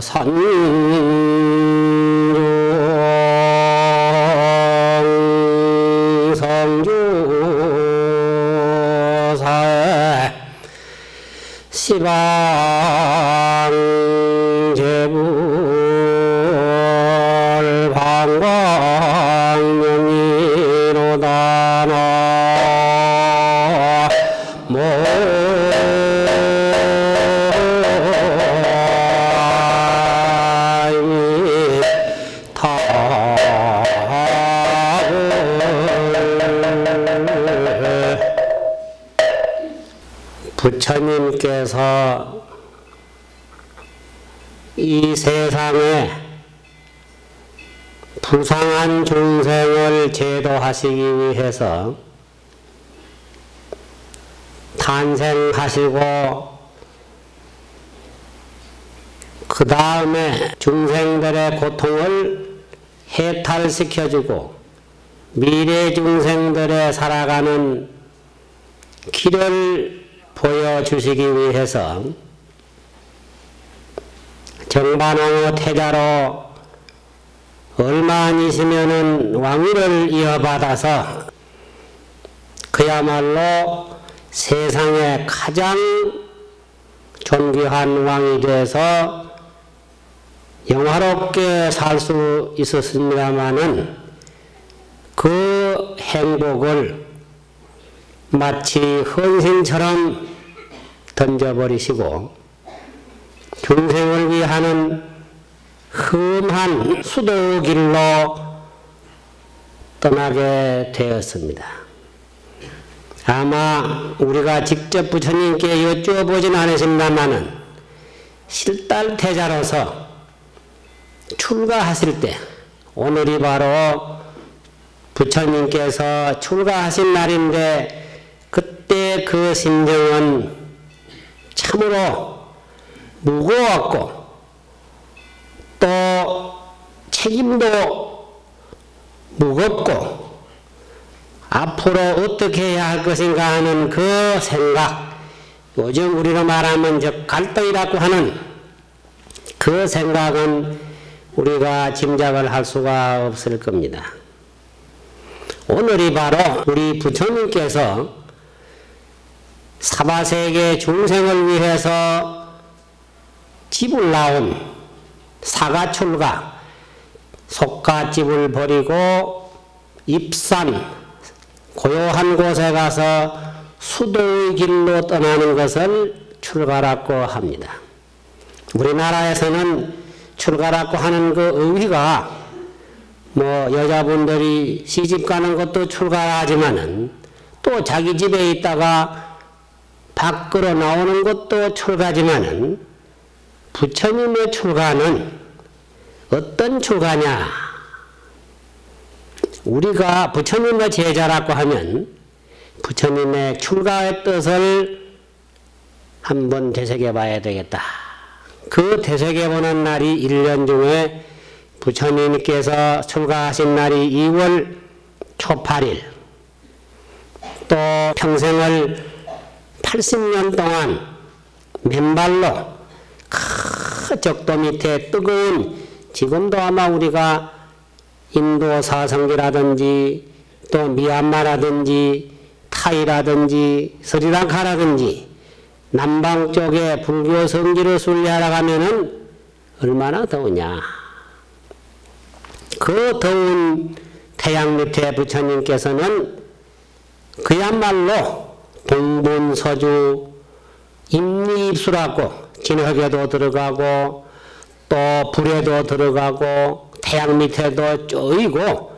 산중 성주사에 시방 부처님께서 이 세상에 부상한 중생을 제도하시기 위해서 탄생하시고 그 다음에 중생들의 고통을 해탈시켜주고 미래 중생들의 살아가는 길을 주시기 위해서 정반왕후 태자로 얼마 아니시면은 왕위를 이어받아서 그야말로 세상에 가장 존귀한 왕이 돼서 영화롭게 살 수 있었습니다마는 그 행복을 마치 헌신처럼 던져버리시고 중생을 위하는 험한 수도 길로 떠나게 되었습니다. 아마 우리가 직접 부처님께 여쭈어보진 않으십니다만은 실달태자로서 출가하실 때 오늘이 바로 부처님께서 출가하신 날인데 그때 그 심정은 참으로 무거웠고 또 책임도 무겁고 앞으로 어떻게 해야 할 것인가 하는 그 생각 요즘 우리로 말하면 저 갈등이라고 하는 그 생각은 우리가 짐작을 할 수가 없을 겁니다. 오늘이 바로 우리 부처님께서 사바세계 중생을 위해서 집을 나온 사가출가 속가집을 버리고 입산 고요한 곳에 가서 수도의 길로 떠나는 것을 출가라고 합니다. 우리나라에서는 출가라고 하는 그 의미가 뭐 여자분들이 시집 가는 것도 출가하지만은 또 자기 집에 있다가 밖으로 나오는 것도 출가지만은 부처님의 출가는 어떤 출가냐? 우리가 부처님의 제자라고 하면 부처님의 출가의 뜻을 한번 되새겨 봐야 되겠다. 그 되새겨 보는 날이 1년 중에 부처님께서 출가하신 날이 2월 초 8일 또 평생을 80년 동안 맨발로 큰 적도 밑에 뜨거운 지금도 아마 우리가 인도 사성기라든지 또 미얀마라든지 타이라든지 스리랑카라든지 남방 쪽에 불교 성지를 순례하러 가면은 얼마나 더우냐. 그 더운 태양 밑에 부처님께서는 그야말로 동분서주 임리입수라고 진흙에도 들어가고 또 불에도 들어가고 태양 밑에도 쪼이고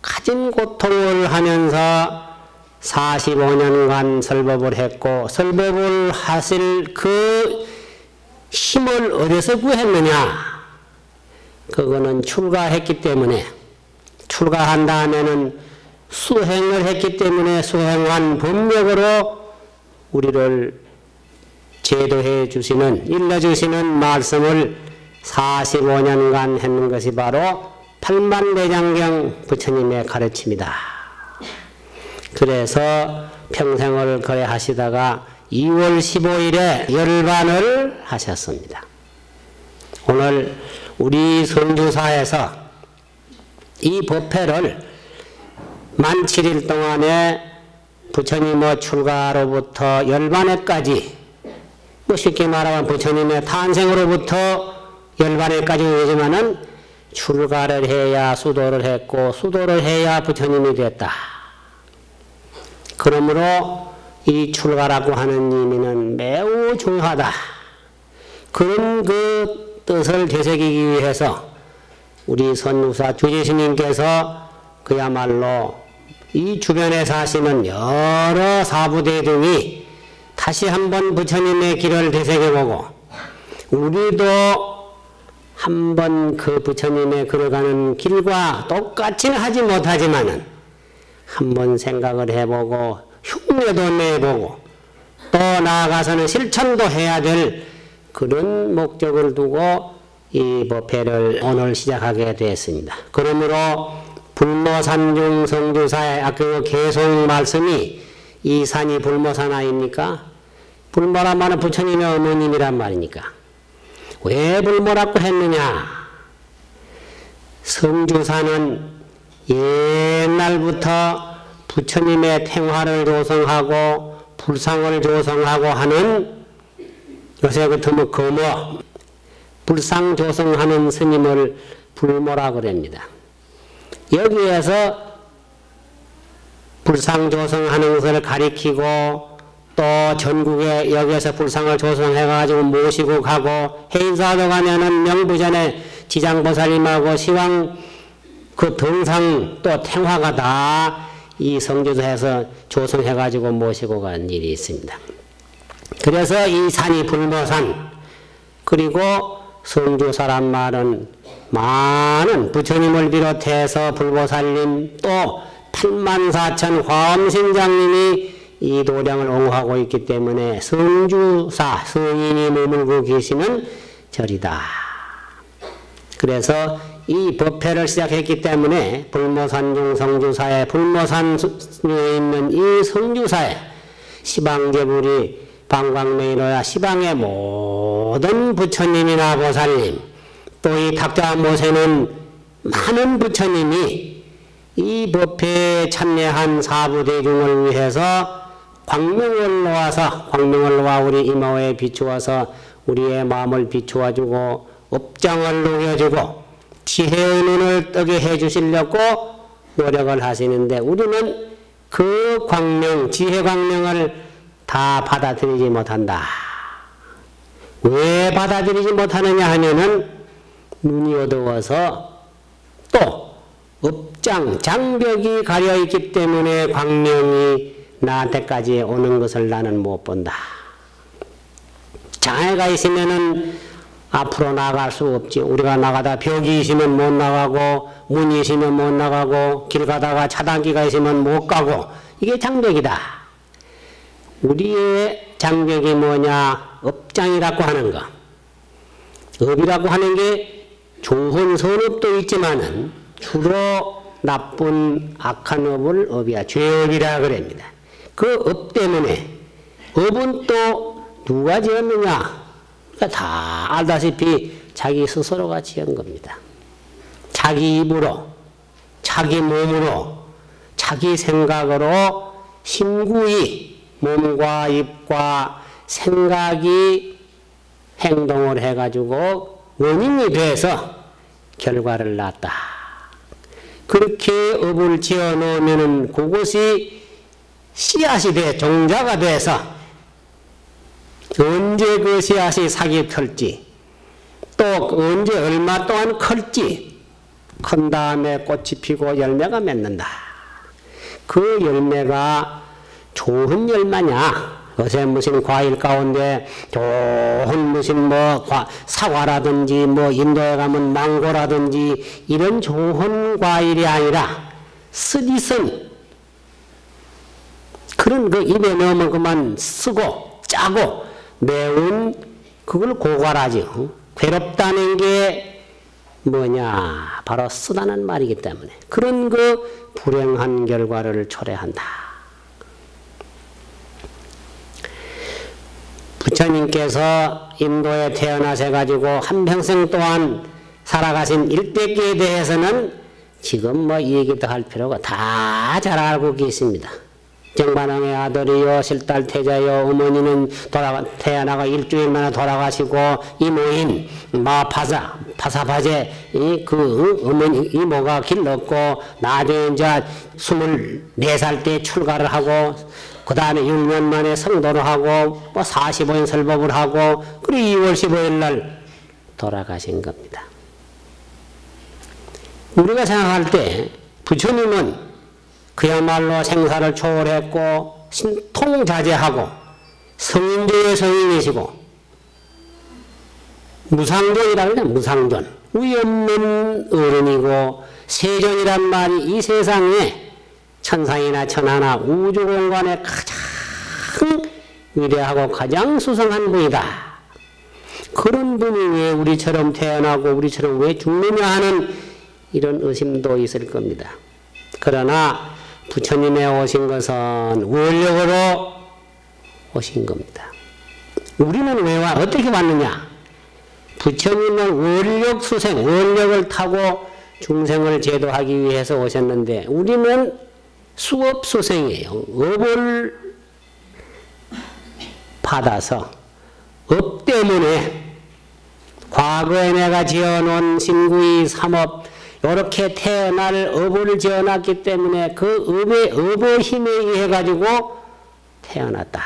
가진 고통을 하면서 45년간 설법을 했고 설법을 하실 그 힘을 어디서 구했느냐? 그거는 출가했기 때문에 출가한 다음에는 수행을 했기 때문에 수행한 법력으로 우리를 제도해 주시는 일러 주시는 말씀을 45년간 했는 것이 바로 팔만대장경 부처님의 가르침이다. 그래서 평생을 거래 하시다가 2월 15일에 열반을 하셨습니다. 오늘 우리 선주사에서 이 법회를 만 7일 동안에 부처님의 출가로부터 열반회까지 뭐 쉽게 말하면 부처님의 탄생으로부터 열반회까지 되지만은 출가를 해야 수도를 했고 수도를 해야 부처님이 됐다. 그러므로 이 출가라고 하는 의미는 매우 중요하다. 그런 그 뜻을 되새기기 위해서 우리 선유사 주지스님께서 그야말로 이 주변에 사시는 여러 사부대중이 다시 한번 부처님의 길을 되새겨보고 우리도 한번 그 부처님의 걸어가는 길과 똑같이는 하지 못하지만은 한번 생각을 해보고 흉내도 내보고 또 나아가서는 실천도 해야 될 그런 목적을 두고 이 법회를 오늘 시작하게 되었습니다. 그러므로 불모산중 성주사의 아까 그 계속 말씀이 이 산이 불모산 아닙니까? 불모란 말은 부처님의 어머님이란 말이니까. 왜 불모라고 했느냐? 성주사는 옛날부터 부처님의 탱화를 조성하고 불상을 조성하고 하는 요새 같으면 거모 불상 조성하는 스님을 불모라 그럽니다. 여기에서 불상 조성 하는 것을 가리키고 또 전국에 여기에서 불상을 조성해 가지고 모시고 가고 해인사도 가면은 명부전에 지장보살님하고 시황 그 등상 또 탱화가 다 이 성주도에서 조성해 가지고 모시고 간 일이 있습니다. 그래서 이 산이 불모산 그리고 성주사란 말은 많은 부처님을 비롯해서 불보살님 또 8만 4천 화엄신장님이 이 도량을 옹호하고 있기 때문에 성주사 성인이 머물고 계시는 절이다. 그래서 이 법회를 시작했기 때문에 불모산중 성주사에 불모산에 있는 이 성주사에 시방제불이 방광명이로야 시방의 모든 부처님이나 보살님 또이 탁자 모세는 많은 부처님이 이 법회에 참여한 사부대중을 위해서 광명을 놓아서 광명을 놓아 우리 이마에 비추어서 우리의 마음을 비추어주고 업장을 녹여주고 지혜의 눈을 뜨게 해주시려고 노력을 하시는데 우리는 그 광명, 지혜 광명을 다 받아들이지 못한다. 왜 받아들이지 못하느냐 하면은 눈이 어두워서 또 업장, 장벽이 가려 있기 때문에 광명이 나한테까지 오는 것을 나는 못 본다. 장애가 있으면은 앞으로 나갈 수 없지. 우리가 나가다 벽이 있으면 못 나가고, 문이 있으면 못 나가고, 길 가다가 차단기가 있으면 못 가고, 이게 장벽이다. 우리의 장벽이 뭐냐? 업장이라고 하는 거. 업이라고 하는 게 좋은 선업도 있지만은 주로 나쁜 악한 업을 업이야. 죄업이라 그럽니다. 그 업 때문에 업은 또 누가 지었느냐? 그러니까 다 알다시피 자기 스스로가 지은 겁니다. 자기 입으로, 자기 몸으로, 자기 생각으로 심구히 몸과 입과 생각이 행동을 해가지고 원인이 돼서 결과를 낳았다. 그렇게 업을 지어 놓으면은 그것이 씨앗이 돼, 종자가 돼서 언제 그 씨앗이 사기 털지, 또 언제 얼마 동안 클지, 큰 다음에 꽃이 피고 열매가 맺는다. 그 열매가 좋은 열매냐? 요새 무슨 과일 가운데 좋은 무슨 뭐 사과라든지 뭐 인도에 가면 망고라든지 이런 좋은 과일이 아니라 쓰디쓴 그런 그 입에 넣으면 그만 쓰고 짜고 매운 그걸 고갈하죠. 괴롭다는 게 뭐냐 바로 쓰다는 말이기 때문에 그런 그 불행한 결과를 초래한다. 부처님께서 인도에 태어나셔 가지고 한평생 동안 살아가신 일대기에 대해서는 지금 뭐 얘기도 할 필요가 다 잘 알고 계십니다. 정반왕의 아들이요 실달 태자요 어머니는 돌아 태어나가 일주일 만에 돌아가시고 이모인 마파사 파사파제 그 어머니 이모가 길렀고 나중에 이제 스물네 살 때 출가를 하고 그 다음에 6년 만에 성도를 하고 뭐 45년 설법을 하고 그리고 2월 15일 날 돌아가신 겁니다. 우리가 생각할 때 부처님은 그야말로 생사를 초월했고 신통자제하고 성인 중의 성인이시고 무상존이라 그래 무상존 위 없는 어른이고 세존이란 말이 이 세상에 천상이나 천하나 우주 공간에 가장 위대하고 가장 수상한 분이다. 그런 분이 왜 우리처럼 태어나고 우리처럼 왜 죽느냐 하는 이런 의심도 있을 겁니다. 그러나 부처님의 오신 것은 원력으로 오신 겁니다. 우리는 왜 와? 어떻게 왔느냐? 부처님은 원력 수생, 원력을 타고 중생을 제도하기 위해서 오셨는데 우리는 수업 수생이에요. 업을 받아서 업 때문에 과거에 내가 지어놓은 신구의 삼업 이렇게 태어날 업을 지어놨기 때문에 그 업의, 업의 힘에 의해 가지고 태어났다.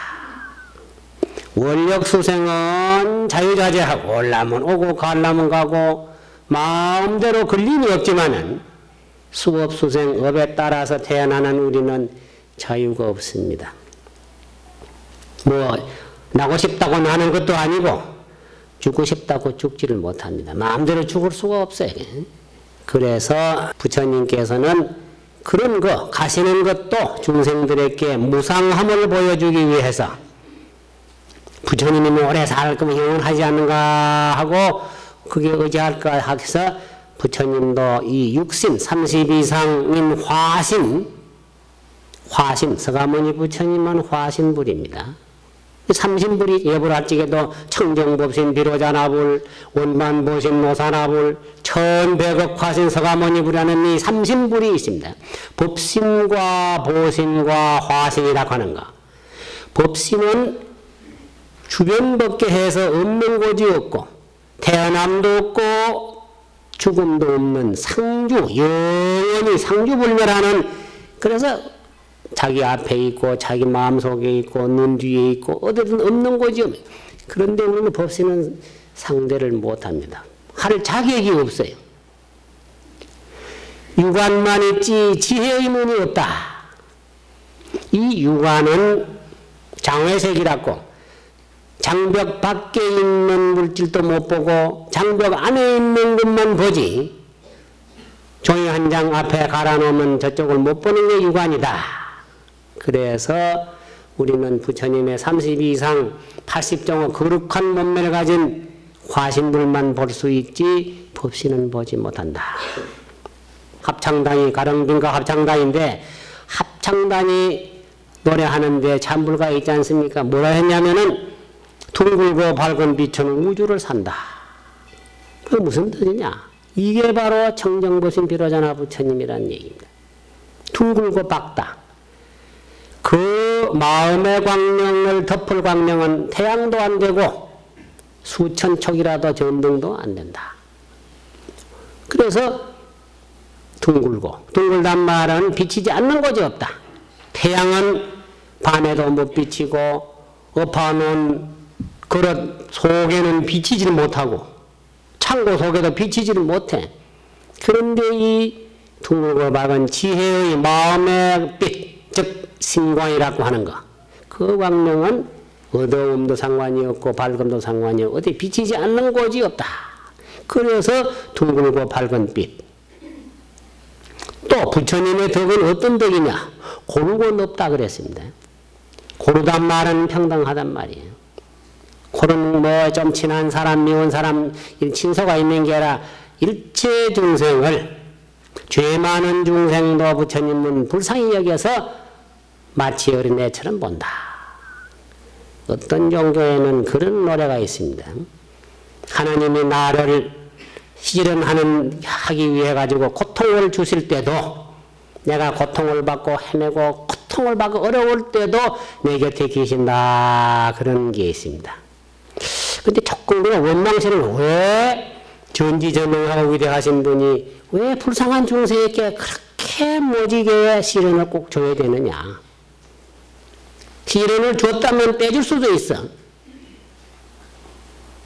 원력 수생은 자유자재하고 올라면 오고 갈라면 가고 마음대로 걸림이 없지만은 수업 수생 업에 따라서 태어나는 우리는 자유가 없습니다. 뭐 나고 싶다고 나는 것도 아니고 죽고 싶다고 죽지를 못합니다. 마음대로 죽을 수가 없어요. 그래서 부처님께서는 그런 거 가시는 것도 중생들에게 무상함을 보여주기 위해서 부처님이 오래 살 거면 영원하지 않는가 하고 그게 의지할까 해서 부처님도 이 육신 30 이상인 화신 화신 서가모니 부처님은 화신불입니다. 삼신불이 예불할지게도 청정법신 비로자나불 원만보신 노사나불 천백억 화신 서가모니불이라는 이 삼신불이 있습니다. 법신과 보신과 화신이라고 하는가. 법신은 주변 해서 없는 곳이 없고 태어남도 없고 죽음도 없는 상주 영원히 상주불멸하는 그래서 자기 앞에 있고 자기 마음속에 있고 눈 뒤에 있고 어디든 없는 거죠. 그런데 우리는 법신은 상대를 못합니다. 할 자격이 없어요. 유관만 있지 지혜의 문이 없다. 이 유관은 장외색이라고 장벽 밖에 있는 물질도 못 보고 장벽 안에 있는 것만 보지 종이 한 장 앞에 갈아놓으면 저쪽을 못 보는 게 유관이다. 그래서 우리는 부처님의 30 이상 80정의 거룩한 몸매를 가진 화신들만 볼 수 있지 법신은 보지 못한다. 합창단이 가령빈과 합창단인데 합창단이 노래하는데 찬불가 있지 않습니까? 뭐라 했냐면은 둥글고 밝은 빛은 우주를 산다. 그 무슨 뜻이냐? 이게 바로 청정보신 비로자나 부처님이란 얘기입니다. 둥글고 밝다. 그 마음의 광명을 덮을 광명은 태양도 안 되고 수천 척이라도 전등도 안 된다. 그래서 둥글고 둥글단 말은 비치지 않는 곳이 없다. 태양은 밤에도 못 비치고 엎어놓은 그릇 속에는 비치지를 못하고 창고 속에도 비치지를 못해. 그런데 이 둥글고 밝은 지혜의 마음의 빛, 즉 신광이라고 하는 거. 그 광명은 어두움도 상관이 없고 밝음도 상관이 없고 어디 비치지 않는 곳이 없다. 그래서 둥글고 밝은 빛. 또 부처님의 덕은 어떤 덕이냐? 고르고 높다 그랬습니다. 고르단 말은 평등하단 말이에요. 고르는 뭐좀 친한 사람, 미운 사람, 친서가 있는 게 아니라 일체 중생을 죄 많은 중생도 부처님은 불쌍히 여겨서 마치 어린애처럼 본다. 어떤 종교에는 그런 노래가 있습니다. 하나님이 나를 실현하는 하기 위해 가지고 고통을 주실 때도 내가 고통을 받고 헤매고 고통을 받고 어려울 때도 내 곁에 계신다 그런 게 있습니다. 근데 그 원망스러운 왜 전지전능하고 위대하신 분이 왜 불쌍한 중생에게 그렇게 모지게 시련을 꼭 줘야 되느냐? 시련을 줬다면 떼줄 수도 있어.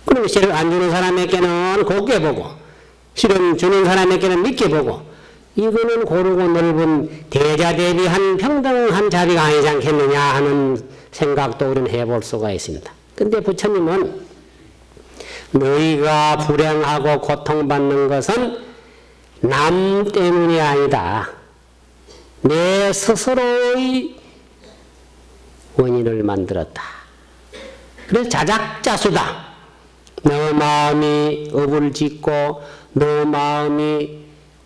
그럼 시련 안 주는 사람에게는 곱게 보고, 시련 주는 사람에게는 믿게 보고, 이거는 고르고 넓은 대자 대비한 평등한 자비가 아니지 않겠느냐 하는 생각도 우리는 해볼 수가 있습니다. 근데 부처님은 너희가 불행하고 고통받는 것은 남 때문이 아니다. 내 스스로의 원인을 만들었다. 그래서 자작자수다. 너 마음이 업을 짓고 너 마음이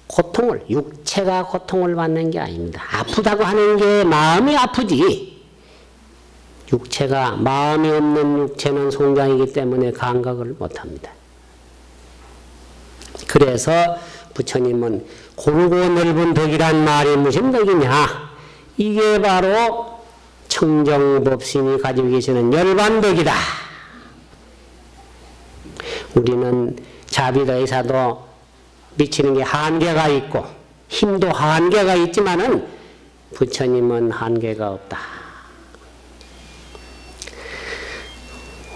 고통을 육체가 고통을 받는 게 아닙니다. 아프다고 하는 게 마음이 아프지. 육체가 마음이 없는 육체는 송장이기 때문에 감각을 못합니다. 그래서 부처님은 고르고 넓은 덕이란 말이 무슨 덕이냐? 이게 바로 청정법신이 가지고 계시는 열반덕이다. 우리는 자비도의사도 미치는 게 한계가 있고 힘도 한계가 있지만은 부처님은 한계가 없다.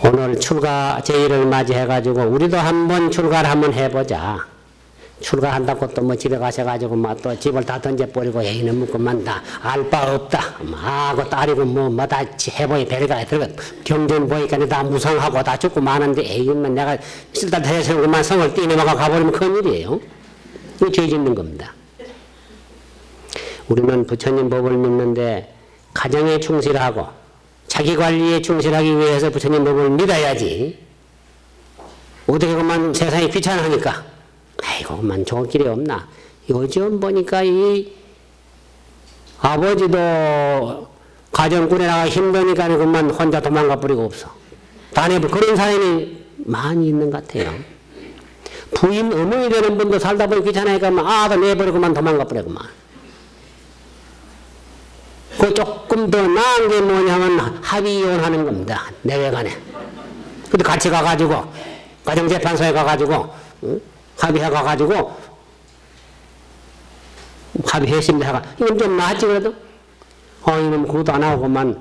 오늘 출가 제의를 맞이해 가지고 우리도 한번 출가를 한번 해보자. 출가한다고 또 뭐 집에 가셔가지고 막또 뭐 집을 다 던져버리고 애인은 묻고만 다 알 바 없다. 아고 딸이고 뭐뭐다 해보이 별가 들어가 경전 보니까 다 무성하고 다 죽고 마는데 애인만 내가 쓸다 그만 성을 띠내마가 가버리면 큰일이에요. 이죄 짓는 겁니다. 우리는 부처님 법을 믿는데 가정에 충실하고 자기 관리에 충실하기 위해서 부처님 법을 믿어야지. 어떻게 그만 세상이 귀찮으니까 아이고만 좋은 길이 없나. 요즘 보니까 이 아버지도 가정꾼에 나가 힘드니까 그만 혼자 도망가 버리고 없어. 단에 그런 사연이 많이 있는 것 같아요. 부인 어머니 되는 분도 살다 보니 귀찮으니까 아들 내버리고만 도망가 버리고만. 그 조금 더 나은 게 뭐냐면 합의 이혼하는 겁니다. 내외간에. 근데 같이 가가지고 가정재판소에 가가지고 응? 합의해 가가지고 합의했습니다. 이건 좀 낫지 그래도 어 이놈 그것도 안 하고만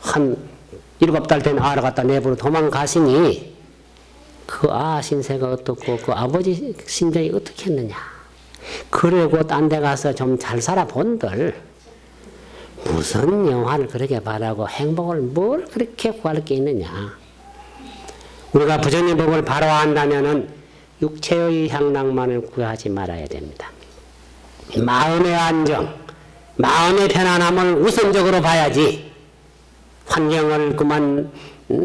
한 일곱 달 된 아를 갖다 내버려 도망가시니 그 아 신세가 어떻고 그 아버지 심정이 어떻게 했느냐 그러고 딴 데 가서 좀 잘 살아 본들 무슨 영화를 그렇게 바라고 행복을 뭘 그렇게 구할 게 있느냐 우리가 부처님 법을 바로 한다면은 육체의 향락만을 구하지 말아야 됩니다. 마음의 안정, 마음의 편안함을 우선적으로 봐야지 환경을 그만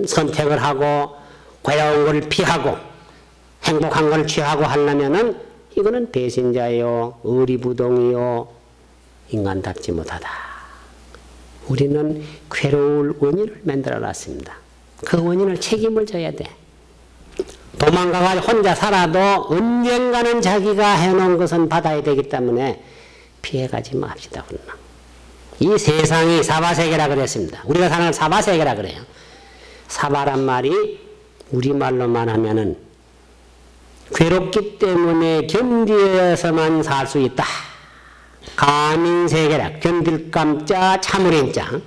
선택을 하고 괴로운 걸 피하고 행복한 걸 취하고 하려면은 이거는 배신자요, 의리부동이요, 인간답지 못하다. 우리는 괴로울 원인을 만들어 놨습니다. 그 원인을 책임을 져야 돼. 도망가가 혼자 살아도 언젠가는 자기가 해놓은 것은 받아야 되기 때문에 피해가지 맙시다. 그러나. 이 세상이 사바세계라 그랬습니다. 우리가 사는 사바세계라 그래요. 사바란 말이 우리말로만 하면은 괴롭기 때문에 견디어서만 살 수 있다. 가민세계라 견딜 감 자 참으린 자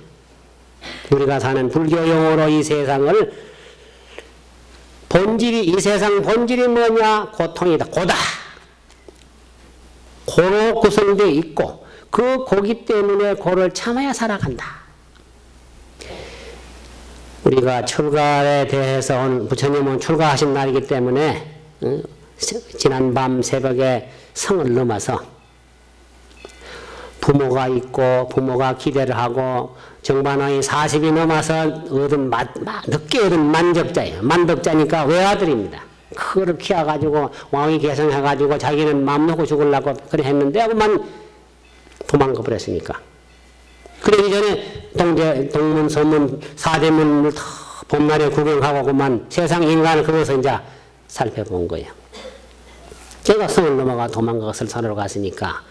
우리가 사는 불교 용어로 이 세상을 본질이 이 세상 본질이 뭐냐? 고통이다. 고다. 고로 구성되어 있고 그 고기 때문에 고를 참아야 살아간다. 우리가 출가에 대해서 오늘 부처님은 출가하신 날이기 때문에 지난 밤 새벽에 성을 넘어서 부모가 있고 부모가 기대를 하고 정반왕이 40이 넘어서 얻은 마, 마, 늦게 얻은 만적자예요. 만덕자니까 외아들입니다. 그거를 키워가지고 왕이 개성해가지고 자기는 마음 놓고 죽으려고 그래 했는데 그만 도망가 버렸으니까. 그러기 전에 동제, 동문, 서문, 사대문을 다 봄날에 구경하고 그만 세상 인간을 그것을 이제 살펴본 거예요. 제가 성을 넘어가 도망가 설산으로 갔으니까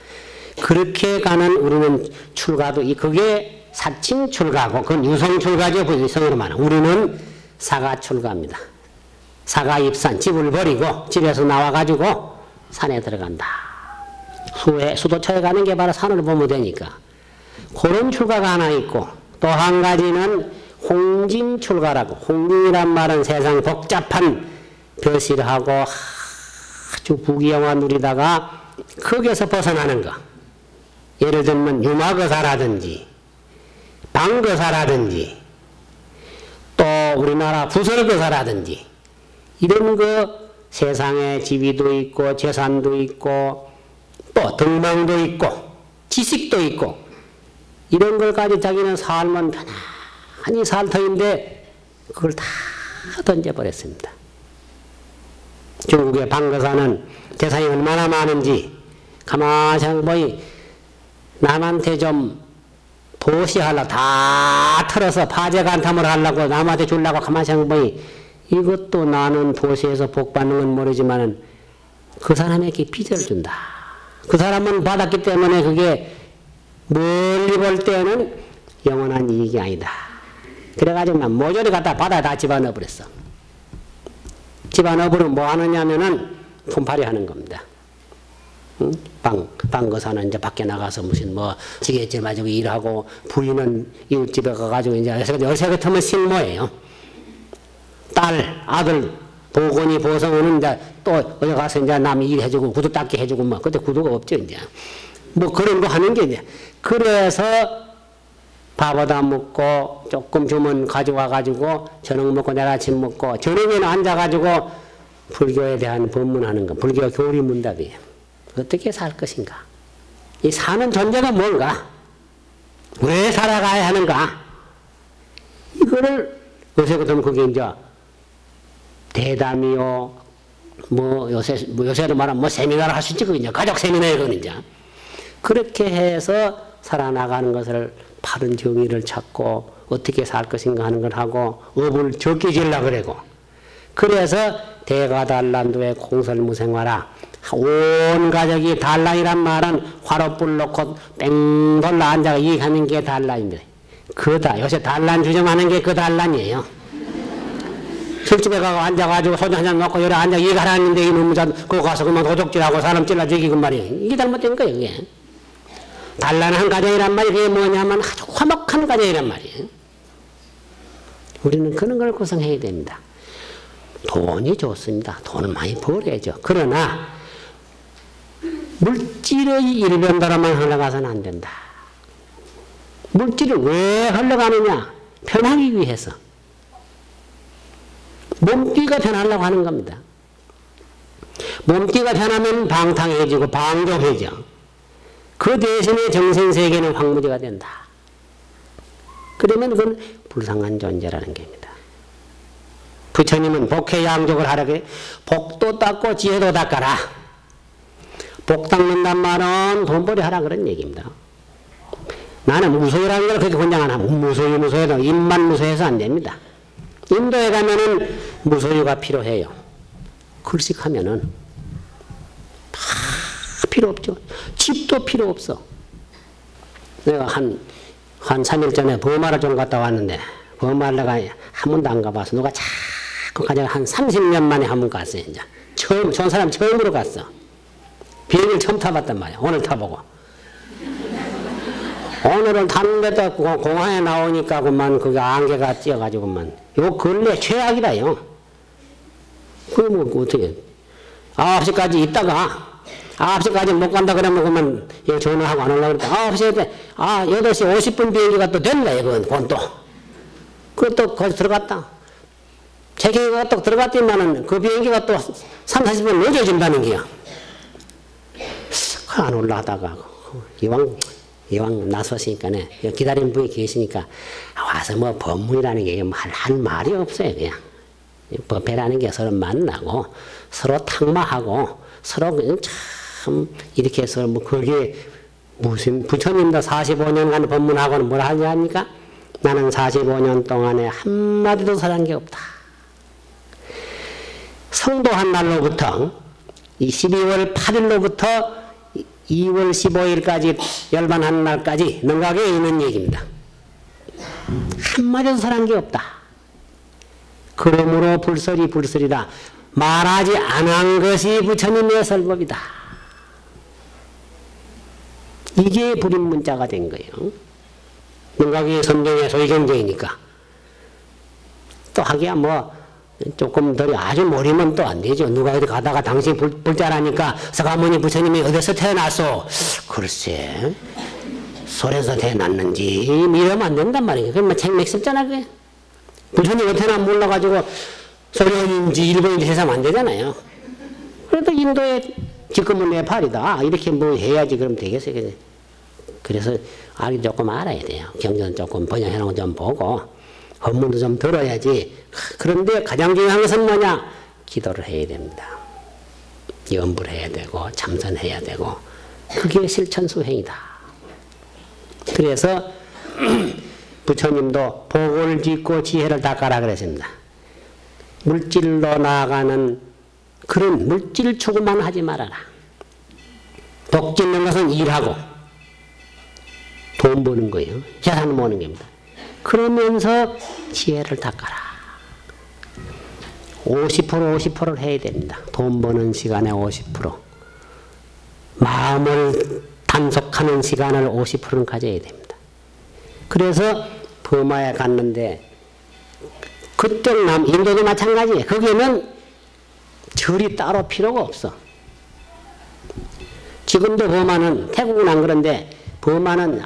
그렇게 가는 우리는 출가도 그게 사칭 출가고 그건 유성 출가죠 그 성으로 말하는 우리는 사가 출가입니다. 사가 입산 집을 버리고 집에서 나와 가지고 산에 들어간다. 수에 수도처에 가는 게 바로 산을 보면 되니까 그런 출가가 하나 있고 또 한 가지는 홍진 출가라고 홍진이란 말은 세상 복잡한 벼슬하고 아주 부귀영화 누리다가 거기에서 벗어나는 거. 예를 들면 유마거사라든지 방거사라든지 또 우리나라 부설거사라든지 이런 거 세상에 지위도 있고 재산도 있고 또 등망도 있고 지식도 있고 이런 걸 가지고 자기는 삶은 편안히 살 터인데 그걸 다 던져버렸습니다. 중국의 방거사는 재산이 얼마나 많은지 가만히 생각해보니 남한테 좀 보시하려 다 털어서 파재 간탐을 하려고 남한테 주려고 가만히 생각해보니 이것도 나는 도시에서 복 받는 건 모르지만은 그 사람에게 빚을 준다. 그 사람은 받았기 때문에 그게 멀리 볼 때는 영원한 이익이 아니다. 그래가지고 난 모조리 갖다 바다에 다 집어넣어 버렸어. 집어넣어 버리면 뭐 하느냐 면은 품팔이 하는 겁니다. 응? 방, 방거사는 이제 밖에 나가서 무슨 뭐 지게질 가지고 일하고 부인은 이웃집에 가가지고 이제 열세 같으면 식모예요. 딸, 아들, 보건이 보성은 이제 또 어디 가서 이제 남 일해주고 구두 닦게 해주고 뭐 그때 구두가 없죠 이제 뭐 그런 거 하는 게 이제 그래서 밥보다 먹고 조금 주면 가져와 가지고 저녁 먹고 내일 아침 먹고 저녁에는 앉아 가지고 불교에 대한 법문하는 거 불교 교리 문답이에요. 어떻게 살 것인가? 이 사는 존재가 뭔가? 왜 살아가야 하는가? 이거를 요새 같으면 그게 이제 대담이요, 뭐 요새 뭐 요새로 말하면 뭐 세미나를 할 수 있지 그죠? 가족 세미나에 그건 이제 그렇게 해서 살아나가는 것을 바른 정의를 찾고 어떻게 살 것인가 하는 걸 하고 업을 적게 질라 그래고 그래서 대가달란도의 공설무생화라 온 가족이 달란이란 말은 화로불 놓고 뺑 돌라 앉아가 이익하는 게 달란입니다. 그다 요새 달란 주정하는 게 그 달란이에요. 술집에 가고 앉아가지고 소주 한잔 놓고 여기 앉아 이익하라는데 이놈 자 그거 가서 그만 도둑질하고 사람 찔러 죽이고 말이에요. 이게 잘못된 거예요. 이게. 단란한 가정이란 말이 그게 뭐냐면 아주 화목한 가정이란 말이에요. 우리는 그런 걸 구성해야 됩니다. 돈이 좋습니다. 돈은 많이 벌어야죠. 그러나 물질의 일변도로만 흘러가서는 안 된다. 물질을 왜 흘러가느냐? 편하기 위해서. 몸띠가 변하려고 하는 겁니다. 몸띠가 변하면 방탕해지고 방종해져. 그 대신에 정신세계는 황무지가 된다. 그러면 그건 불쌍한 존재라는 겁니다. 부처님은 복해 양족을 하라게 복도 닦고 지혜도 닦아라. 복 닦는단 말은 돈벌이 하라 그런 얘기입니다. 나는 무소유라는 걸 그렇게 권장 안 하고 무소유 무소유도 입만 무소해서 안 됩니다. 인도에 가면은 무소유가 필요해요. 글식하면은 필요 없죠. 집도 필요 없어. 내가 한, 한 3일 전에 버마를 좀 갔다 왔는데, 버마를 내가 한 번도 안 가봐서 누가 자꾸 가자 한 30년 만에 한 번 갔어요, 이제. 처음, 좋은 사람 처음으로 갔어. 비행기를 처음 타봤단 말이야. 오늘 타보고. 오늘은 탔는데도 공항에 나오니까 그만 그게 안개가 띄어가지고만. 요 근래 최악이다요. 그게 뭐 어떻게. 9시까지 있다가 9시까지 못 간다 그러면 그만 전화하고 안 올라고 그랬다. 9시에 때, 아, 8시 50분 비행기가 또 됐네, 그건, 그건 또. 그것도 거기 들어갔다. 체킹이가 또 들어갔지만은 그 비행기가 또 3, 40분 늦어진다는 게야. 안 올라가다가, 이왕, 이왕 나섰으니까네, 기다리는 분이 계시니까, 와서 뭐 법문이라는 게 할, 할 말이 없어요, 그냥. 법회라는 게 서로 만나고, 서로 탁마하고, 서로 참 이렇게 해서 뭐 그게 무슨 부처님도 45년간 법문하고는 뭘 하냐 합니까? 나는 45년 동안에 한마디도 살한 게 없다. 성도 한 날로부터 12월 8일로부터 2월 15일까지 열반한 날까지 능각에 있는 얘기입니다. 한마디도 살한 게 없다. 그러므로 불설이 불설이다. 말하지 않은 것이 부처님의 설법이다. 이게 불임 문자가 된 거예요. 능각이 선정의 소위 경쟁이니까. 또 하기야 뭐 조금 덜 아주 모르면 또 안 되죠. 누가 어디 가다가 당신 불, 불자라니까 서가모니 부처님이 어디서 태어났어? 글쎄 소에서 태어났는지 이러면 안 된단 말이에요. 그러면 책맥 썼잖아 그게. 부처님 어떻게 나 몰라가지고 소련인지 일본인지 세상 안 되잖아요. 그래도 인도에 지금은 네팔이다. 이렇게 뭐 해야지 그럼 되겠어요. 그래서 알기 조금 알아야 돼요. 경전 조금 번역해놓은 거좀 보고 법문도 좀 들어야지. 그런데 가장 중요한 것은 뭐냐? 기도를 해야 됩니다. 염불 해야 되고 참선해야 되고 그게 실천 수행이다. 그래서 부처님도 복을 짓고 지혜를 닦아라 그랬습니다. 물질로 나아가는 그런 물질 추구만 하지 말아라. 복 짓는 것은 일하고 돈 버는 거예요. 재산 모는 겁니다. 그러면서 지혜를 닦아라. 50% 50%를 해야 됩니다. 돈 버는 시간에 50%. 마음을 단속하는 시간을 50%는 가져야 됩니다. 그래서 버마에 갔는데 그쪽 남 인도도 마찬가지예요. 거기는 절이 따로 필요가 없어. 지금도 버마는 태국은 안 그런데 버마는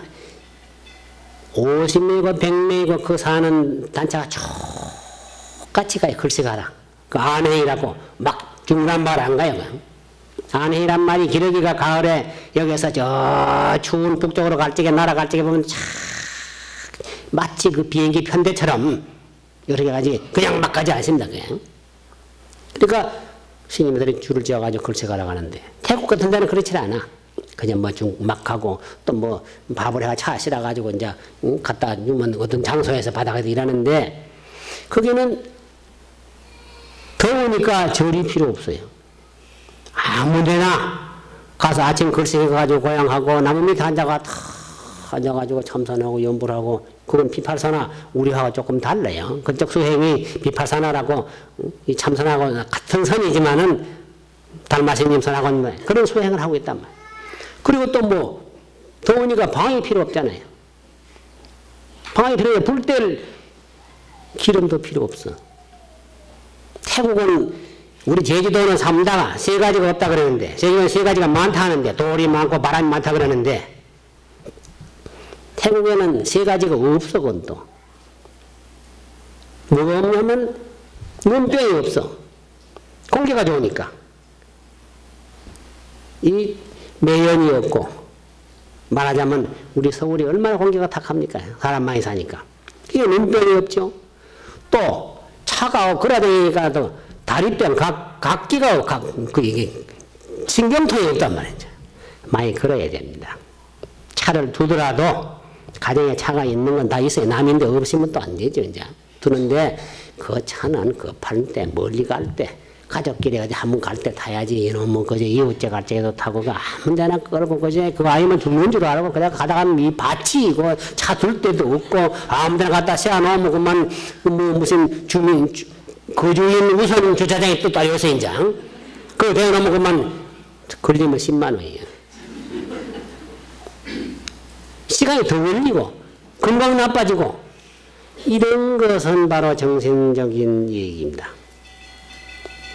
50명이고 100명이고 그 사는 단체가 똑같이 가요. 글씨 가라. 그 안해이라고 막 중간 말안 가요. 안해이란 말이 기러기가 가을에 여기서 저 추운 북쪽으로 갈 적에 날아갈 적에 보면 참 마치 그 비행기 편대처럼 이렇게 가지 그냥 막 가지 않습니다. 그냥. 그러니까 스님들이 줄을 지어가지고 글씨 가라 가는데 태국 같은 데는 그렇지 않아. 그냥 뭐 좀 막 하고 또 뭐 밥을 해가 차 실어 가지고 이제 갖다 주면 어떤 장소에서 받아가서 일하는데 거기는 더우니까 절이 필요 없어요. 아무데나 가서 아침 글씨 가지고 고향하고 나무 밑에 앉아가 다 앉아가지고 참선하고 연불하고 그건 비팔사나 우리하고 조금 달라요. 그쪽 수행이 비팔사나라고 이 참선하고 같은 선이지만은 달마스님 선하고는 그런 수행을 하고 있단 말이에요. 그리고 또 뭐 더우니까 방이 필요 없잖아요. 방이 필요해. 불뗄 기름도 필요 없어. 태국은 우리 제주도는 삼다가 세 가지가 없다 그러는데 제주도는 세 가지가 많다 하는데 돌이 많고 바람이 많다 그러는데 태국에는 세 가지가 없어 그건 또. 뭐가 없냐면 눈병이 없어. 공기가 좋으니까. 이 매연이 없고 말하자면 우리 서울이 얼마나 공기가 탁합니까? 사람 많이 사니까. 이게 눈병이 없죠. 또 차가워 그러다니까 또 다리병, 각, 각기가 각, 그 이게 신경통이 없단 말이죠. 많이 걸어야 됩니다. 차를 두더라도 가정에 차가 있는 건 다 있어요. 남인데 없으면 또 안 되죠, 이제. 두는데 그 차는 급할 때, 멀리 갈 때, 가족끼리 가지 한번 갈 때 타야지 이놈은 그저 이웃집 갈 적에도 타고 그 아무 데나 끌고 그저 그 아이만 죽는 줄 알고 그냥 가다가 이 밭이 이거 차 둘 데도 없고 아무 데나 갖다 세워놓으면 그만 뭐 무슨 주민 거주인 우선 주차장에 또 따려서 이제 그거 대놓으면 그만 걸리면 10만 원이에요. 시간이 더 걸리고 건강 나빠지고 이런 것은 바로 정신적인 얘기입니다.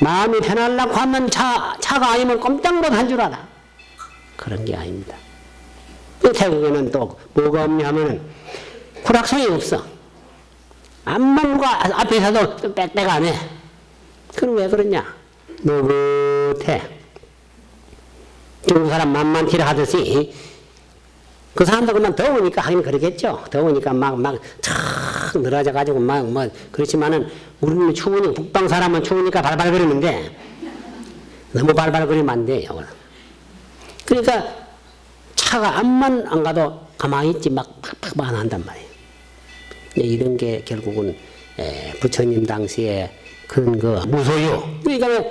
마음이 편하려고 하면 차, 차가 아니면 꼼짝 못한 줄 알아. 그런 게 아닙니다. 태국에는 또 뭐가 없냐 하면 불악성이 없어. 암만 누가 앞에 서도 빽빽 안 해. 그럼 왜 그러냐? 느긋해. 중국 사람 만만티를 하듯이 그 사람도 그만 더우니까 하긴 그러겠죠. 더우니까 막, 막, 탁 늘어져가지고 막, 뭐, 그렇지만은 우리는 추우니, 북방 사람은 추우니까 발발거리는데 너무 발발거리면 안 돼요. 그러니까 차가 암만 안 가도 가만히 있지 막 팍팍 안 한단 말이에요. 네, 이런 게 결국은 부처님 당시에 그런 그 무소유. 그러니까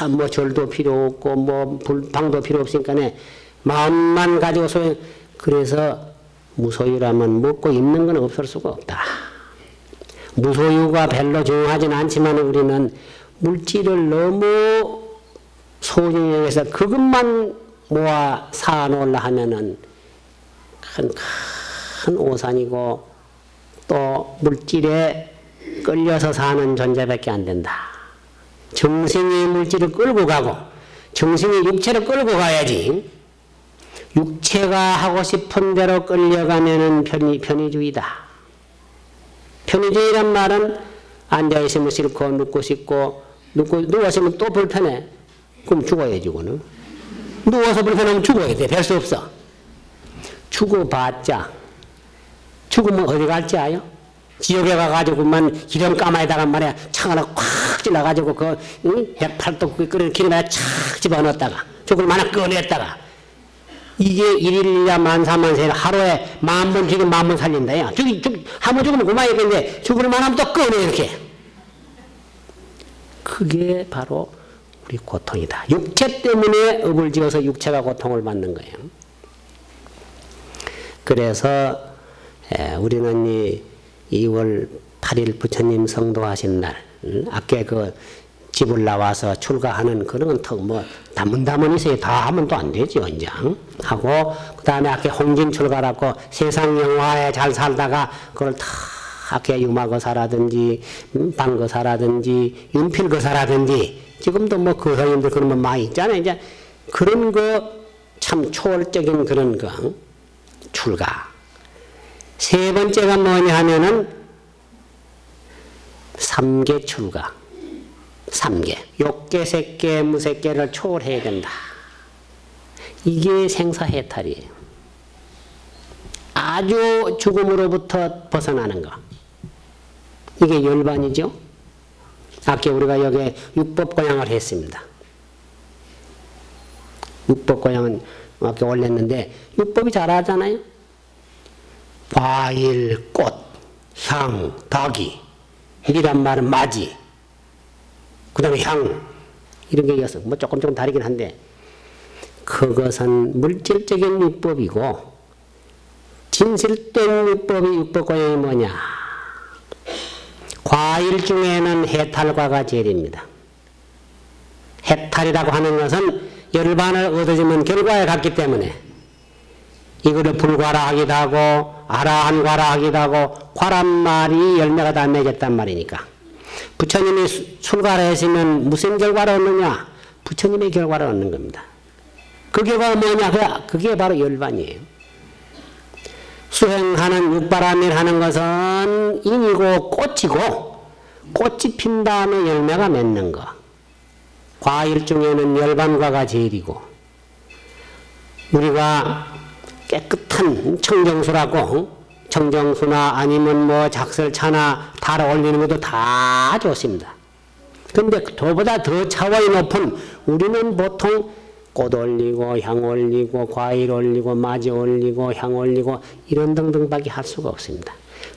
아, 뭐 절도 필요 없고 뭐 방도 필요 없으니까 마음만 가지고 소용. 그래서 무소유라면 먹고 입는 건 없을 수가 없다. 무소유가 별로 중요하진 않지만 우리는 물질을 너무 소중히 여기서 그것만 모아 사놓으려 하면은 큰, 큰 오산이고 또 물질에 끌려서 사는 존재밖에 안 된다. 정신이 물질을 끌고 가고 정신이 육체를 끌고 가야지 육체가 하고 싶은 대로 끌려가면은 편의, 편의주의다. 편의주의란 말은 앉아있으면 싫고 눕고 싶고 눕고 누워있으면 또 불편해. 그럼 죽어야지 그는. 누워서 불편하면 죽어야 돼. 별 수 없어. 죽어봤자 죽으면 어디 갈지 아요? 지옥에 가가지고만 기름 까마에다가 말이야 창 하나 콱 찔러가지고 그 응? 108도 끓는 기름에다 착 집어넣었다가 죽을 만한 꺼냈다가 이게 일일야 만사만세 하루에 만 번 죽이면 만번 살린다. 야. 죽이, 죽, 한번 죽으면 그만이겠는데 죽을 만하면 또 꺼내 이렇게. 그게 바로 우리 고통이다. 육체 때문에 업을 지어서 육체가 고통을 받는 거예요. 그래서 우리는 이 2월 8일 부처님 성도하신 날, 아까 그 집을 나와서 출가하는 그런 턱뭐 다문다문 있어요. 다 하면 또 안 되죠, 이제. 하고 그 다음에 아까 홍진 출가라고 세상 영화에 잘 살다가 그걸 다 아까 유마거사라든지 음, 방거사라든지 윤필거사라든지 지금도 뭐 거사님들 그런 거 많이 있잖아요. 이제 그런 거 참 초월적인 그런 거 출가. 세 번째가 뭐냐 하면은 삼계 출가. 삼계. 욕계, 색계, 무색계를 초월해야 된다. 이게 생사해탈이에요. 아주 죽음으로부터 벗어나는 거. 이게 열반이죠. 아까 우리가 여기 육법고양을 했습니다. 육법고양은 아까 올렸는데 육법이 잘하잖아요. 과일, 꽃, 향, 닭이 이란 말은 맞이 그 다음에 향 이런 게 있어서 뭐 조금 조금 다르긴 한데 그것은 물질적인 육법이고 진실된 육법이 육법고양이 뭐냐 과일 중에는 해탈과가 제일입니다. 해탈이라고 하는 것은 열반을 얻어지면 결과에 갔기 때문에 이거를 불과라 하기도 하고 아라한 과라 하기도 하고 과란 말이 열매가 다 맺었단 말이니까 부처님이 출가를 했으면 무슨 결과를 얻느냐? 부처님의 결과를 얻는 겁니다. 그 결과가 뭐냐? 그게 바로 열반이에요. 수행하는 육바라밀 하는 것은 인이고 꽃이고 꽃이 핀 다음에 열매가 맺는 거. 과일 중에는 열반과가 제일이고 우리가 깨끗한 청정수라고 청정수나 아니면 뭐 작설차나 달아 올리는 것도 다 좋습니다. 근데 그보다 더 차원이 높은 우리는 보통 꽃 올리고 향 올리고 과일 올리고 마지 올리고 향 올리고 이런 등등밖에 할 수가 없습니다.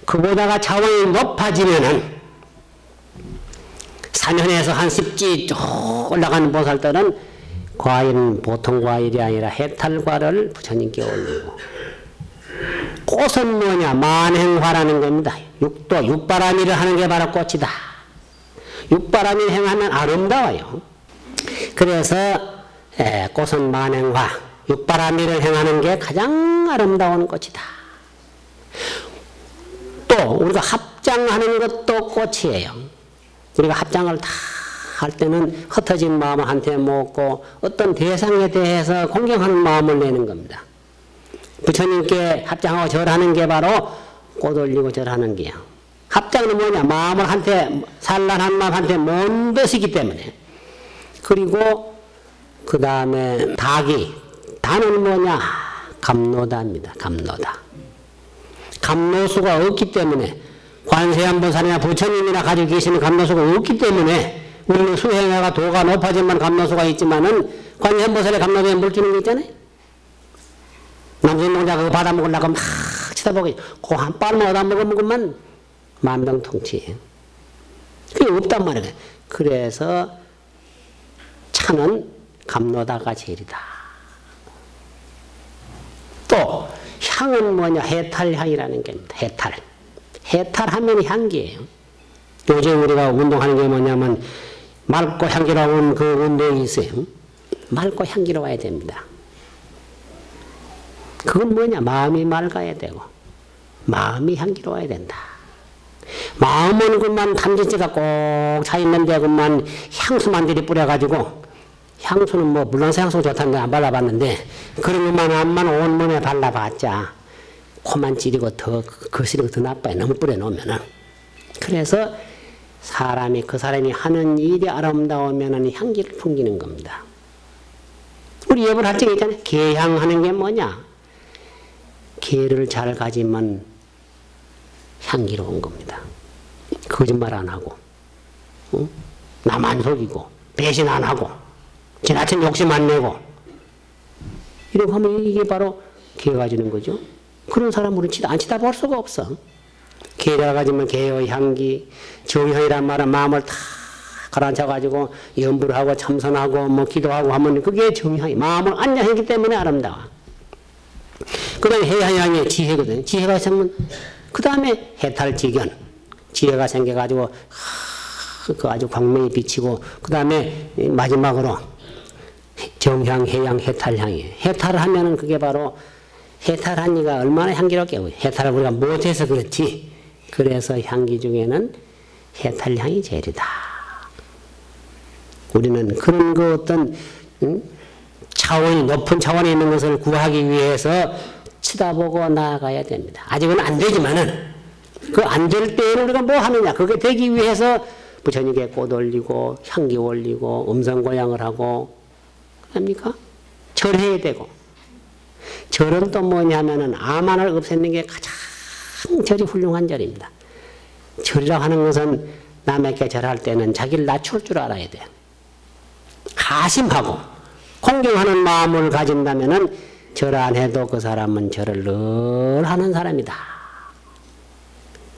그보다가 차원이 높아지면은 사면에서 한 십지 쭉 올라가는 보살들은 과일은 보통 과일이 아니라 해탈과를 부처님께 올리고 꽃은 뭐냐 만행화라는 겁니다. 육도 육바라밀을 하는 게 바로 꽃이다. 육바라밀 행하면 아름다워요. 그래서 에, 꽃은 만행화 육바라밀을 행하는 게 가장 아름다운 꽃이다. 또 우리가 합장하는 것도 꽃이에요. 우리가 합장을 다 할 때는 흩어진 마음을 한테 먹고 어떤 대상에 대해서 공경하는 마음을 내는 겁니다. 부처님께 합장하고 절하는 게 바로 꽃 올리고 절하는 게요. 합장은 뭐냐? 마음을 한테, 산란한 마음 한테 먼 것이기 때문에. 그리고 그 다음에 닭이, 단은 뭐냐? 감노다입니다. 감노다. 감노수가 없기 때문에 관세음보살이나 부처님이나 가지고 계시는 감노수가 없기 때문에 우리는 수행해가 도가 높아지만 감노수가 있지만은 관세음보살의 감노수에 물 주는 게 있잖아요. 남순 농자 그거 받아먹으려고 막 쳐다보고 그한 빨만 얻어먹으면 만병통치. 그게 없단 말이에요. 그래서 차는 감로다가 제일이다. 또 향은 뭐냐? 해탈향이라는 게. 해탈. 해탈하면 향기예요. 요즘 우리가 운동하는 게 뭐냐면 맑고 향기로운 그 운동이 있어요. 맑고 향기로워야 됩니다. 그건 뭐냐? 마음이 맑아야 되고, 마음이 향기로워야 된다. 마음은 그만 담진지가 꼭 차 있는데 그만 향수만 들이 뿌려가지고, 향수는 뭐, 물론 향수 좋다는데 안 발라봤는데, 그런 것만 암만 온몸에 발라봤자, 코만 찌르고 더, 거시리고 더 나빠요. 너무 뿌려놓으면은. 그래서 사람이, 그 사람이 하는 일이 아름다우면 향기를 풍기는 겁니다. 우리 예불 할적 있잖아요. 개향하는 게 뭐냐? 개를 잘 가지면 향기로운 겁니다. 거짓말 안 하고, 응? 남안 속이고, 배신 안 하고, 지나친 욕심 안 내고, 이렇게 하면 이게 바로 개 가지는 거죠. 그런 사람 우리 안 치다 볼 수가 없어. 개가 가지면 개의 향기, 정향이란 말은 마음을 다 가라앉혀가지고 연부를 하고 참선하고 뭐 기도하고 하면 그게 정향이 마음을 안녕했기 때문에 아름다워. 그 다음에 해향의 지혜거든. 지혜가 생면 그 다음에 해탈지견. 지혜가 생겨가지고 그 아주 광명이 비치고 그 다음에 마지막으로 정향, 해양, 해탈향이에요. 해탈을 하면은 그게 바로 해탈한 이가 얼마나 향기롭게 해탈을 우리가 못해서 그렇지. 그래서 향기 중에는 해탈향이 제일이다. 우리는 그런 그 어떤 응? 차원이 높은 차원에 있는 것을 구하기 위해서 쳐다보고 나아가야 됩니다. 아직은 안 되지만은 그 안 될 때에는 우리가 뭐 하느냐? 그게 되기 위해서 부처님께 꽃 올리고 향기 올리고 음성 고양을 하고 합니까? 절해야 되고 절은 또 뭐냐면은 암만을 없애는 게 가장 절이 훌륭한 절입니다. 절이라고 하는 것은 남에게 절할 때는 자기를 낮출 줄 알아야 돼. 가심하고 공경하는 마음을 가진다면은 절 안 해도 그 사람은 절을 늘 하는 사람이다.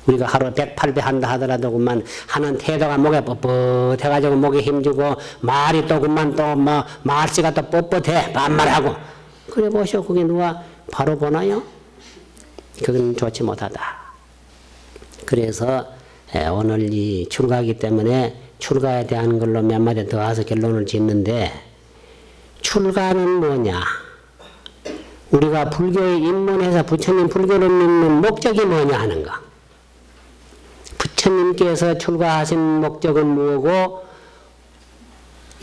우리가 하루 108배 한다 하더라도 그만 하는 태도가 목에 뻣뻣해가지고 목에 힘주고 말이 또 그만 또뭐 말씨가 또 뻣뻣해 반말하고 그래 보시오 그게 누가 바로 보나요? 그건 좋지 못하다. 그래서 오늘 이 출가하기 때문에 출가에 대한 걸로 몇 마디 더 와서 결론을 짓는데 출가는 뭐냐? 우리가 불교에 입문해서 부처님 불교를 믿는 목적이 뭐냐 하는 거. 부처님께서 출가하신 목적은 뭐고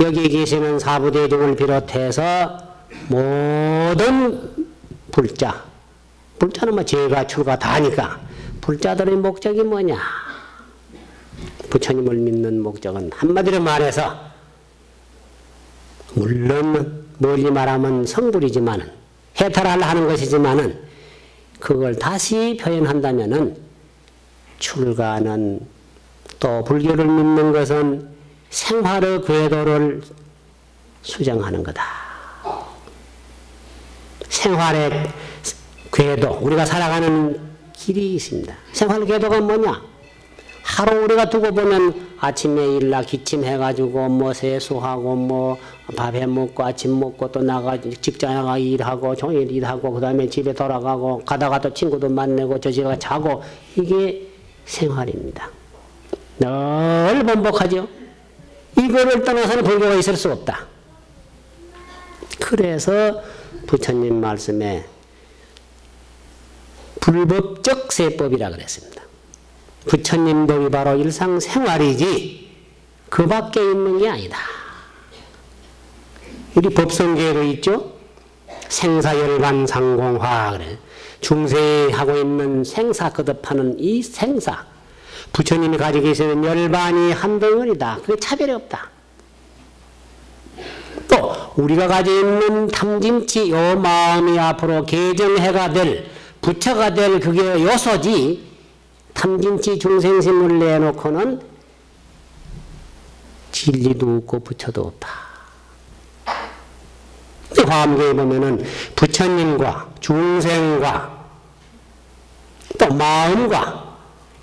여기 계시는 사부대중을 비롯해서 모든 불자, 불자는 뭐 제가 출가 다 하니까 불자들의 목적이 뭐냐? 부처님을 믿는 목적은 한마디로 말해서 물론 멀리 말하면 성불이지만은 해탈하려 하는 것이지만은 그걸 다시 표현한다면은 출가는 또 불교를 믿는 것은 생활의 궤도를 수정하는 거다. 생활의 궤도, 우리가 살아가는 길이 있습니다. 생활 궤도가 뭐냐? 하루 우리가 두고 보면 아침에 일나 기침해가지고 뭐 세수하고 뭐 밥 해 먹고 아침 먹고 또 나가 직장에 가 일하고 종일 일하고 그 다음에 집에 돌아가고 가다가 또 친구도 만나고 저 집에 자고 이게 생활입니다. 늘 반복하죠. 이거를 떠나서는 불교가 있을 수 없다. 그래서 부처님 말씀에 불법적 세법이라 그랬습니다. 부처님들이 바로 일상생활이지 그 밖에 있는 게 아니다. 우리 법성계로 있죠? 생사열반 상공화 그래. 중세하고 있는 생사 거듭하는 이 생사 부처님이 가지고 계시는 열반이 한 덩어리다. 그게 차별이 없다. 또 우리가 가지고 있는 탐진치 요 마음이 앞으로 개정해가 될 부처가 될 그게 요소지 탐진치 중생심을 내놓고는 진리도 없고 부처도 없다. 화엄경에 보면은 부처님과 중생과 또 마음과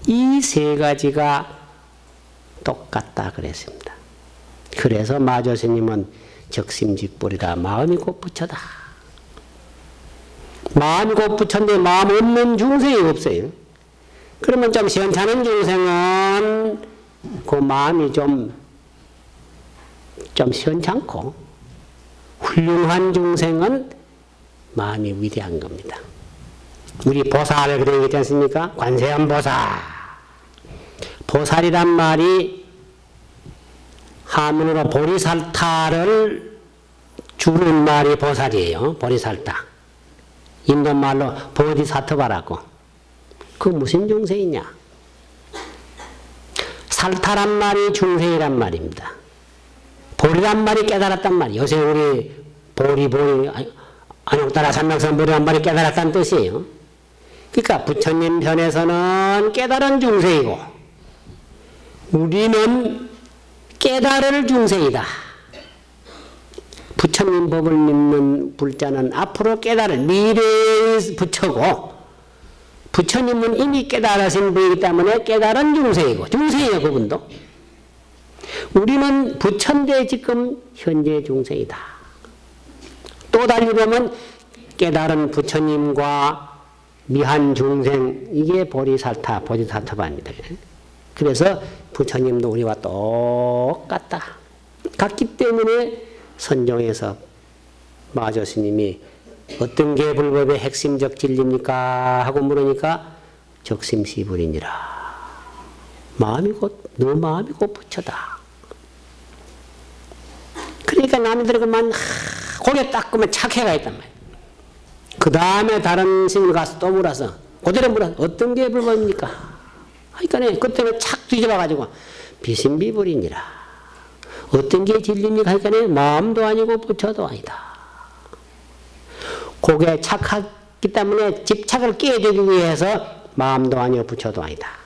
이 세 가지가 똑같다 그랬습니다. 그래서 마조스님은 적심직불이다. 마음이 곧 부처다. 마음이 곧 부처인데 마음 없는 중생이 없어요. 그러면 좀 시원찮은 중생은 그 마음이 좀, 좀 시원찮고 훌륭한 중생은 마음이 위대한 겁니다. 우리 보살 그런 게 있지 않습니까? 관세음 보살. 보살이란 말이 한문으로 보리살타를 주는 말이 보살이에요. 보리살타. 인도 말로 보디사트바라고. 그 무슨 중생이냐? 살타란 말이 중생이란 말입니다. 보리란 말이 깨달았단 말이 요새 우리 보리 보리 안욕따라 삼명선 보리란 말이 깨달았다는 뜻이에요. 그러니까 부처님 편에서는 깨달은 중생이고 우리는 깨달을 중생이다. 부처님 법을 믿는 불자는 앞으로 깨달을 미래의 부처고 부처님은 이미 깨달으신 분이기 때문에 깨달은 중생이고 중생이에요 그분도 우리는 부처인데 지금 현재 중생이다 또 달리 보면 깨달은 부처님과 미한 중생 이게 보리살타 보리살타바입니다 그래서 부처님도 우리와 똑같다 같기 때문에 선종에서 마조 스님이 어떤 게 불법의 핵심적 진리입니까? 하고 물으니까 적심시불이니라. 마음이 곧, 너 마음이 곧 부처다. 그러니까 남들이 그만 고개 닦으면 착해가 있단 말이야. 그 다음에 다른 스님 가서 또 물어서, 그대로 물어서, 어떤 게 불법입니까? 하니까 그때는 착 뒤집어가지고, 비신비불이니라. 어떤 게 진리입니까? 하니까 마음도 아니고 부처도 아니다. 그게 착하기 때문에 집착을 깨주기 위해서 마음도 아니고 부처도 아니다.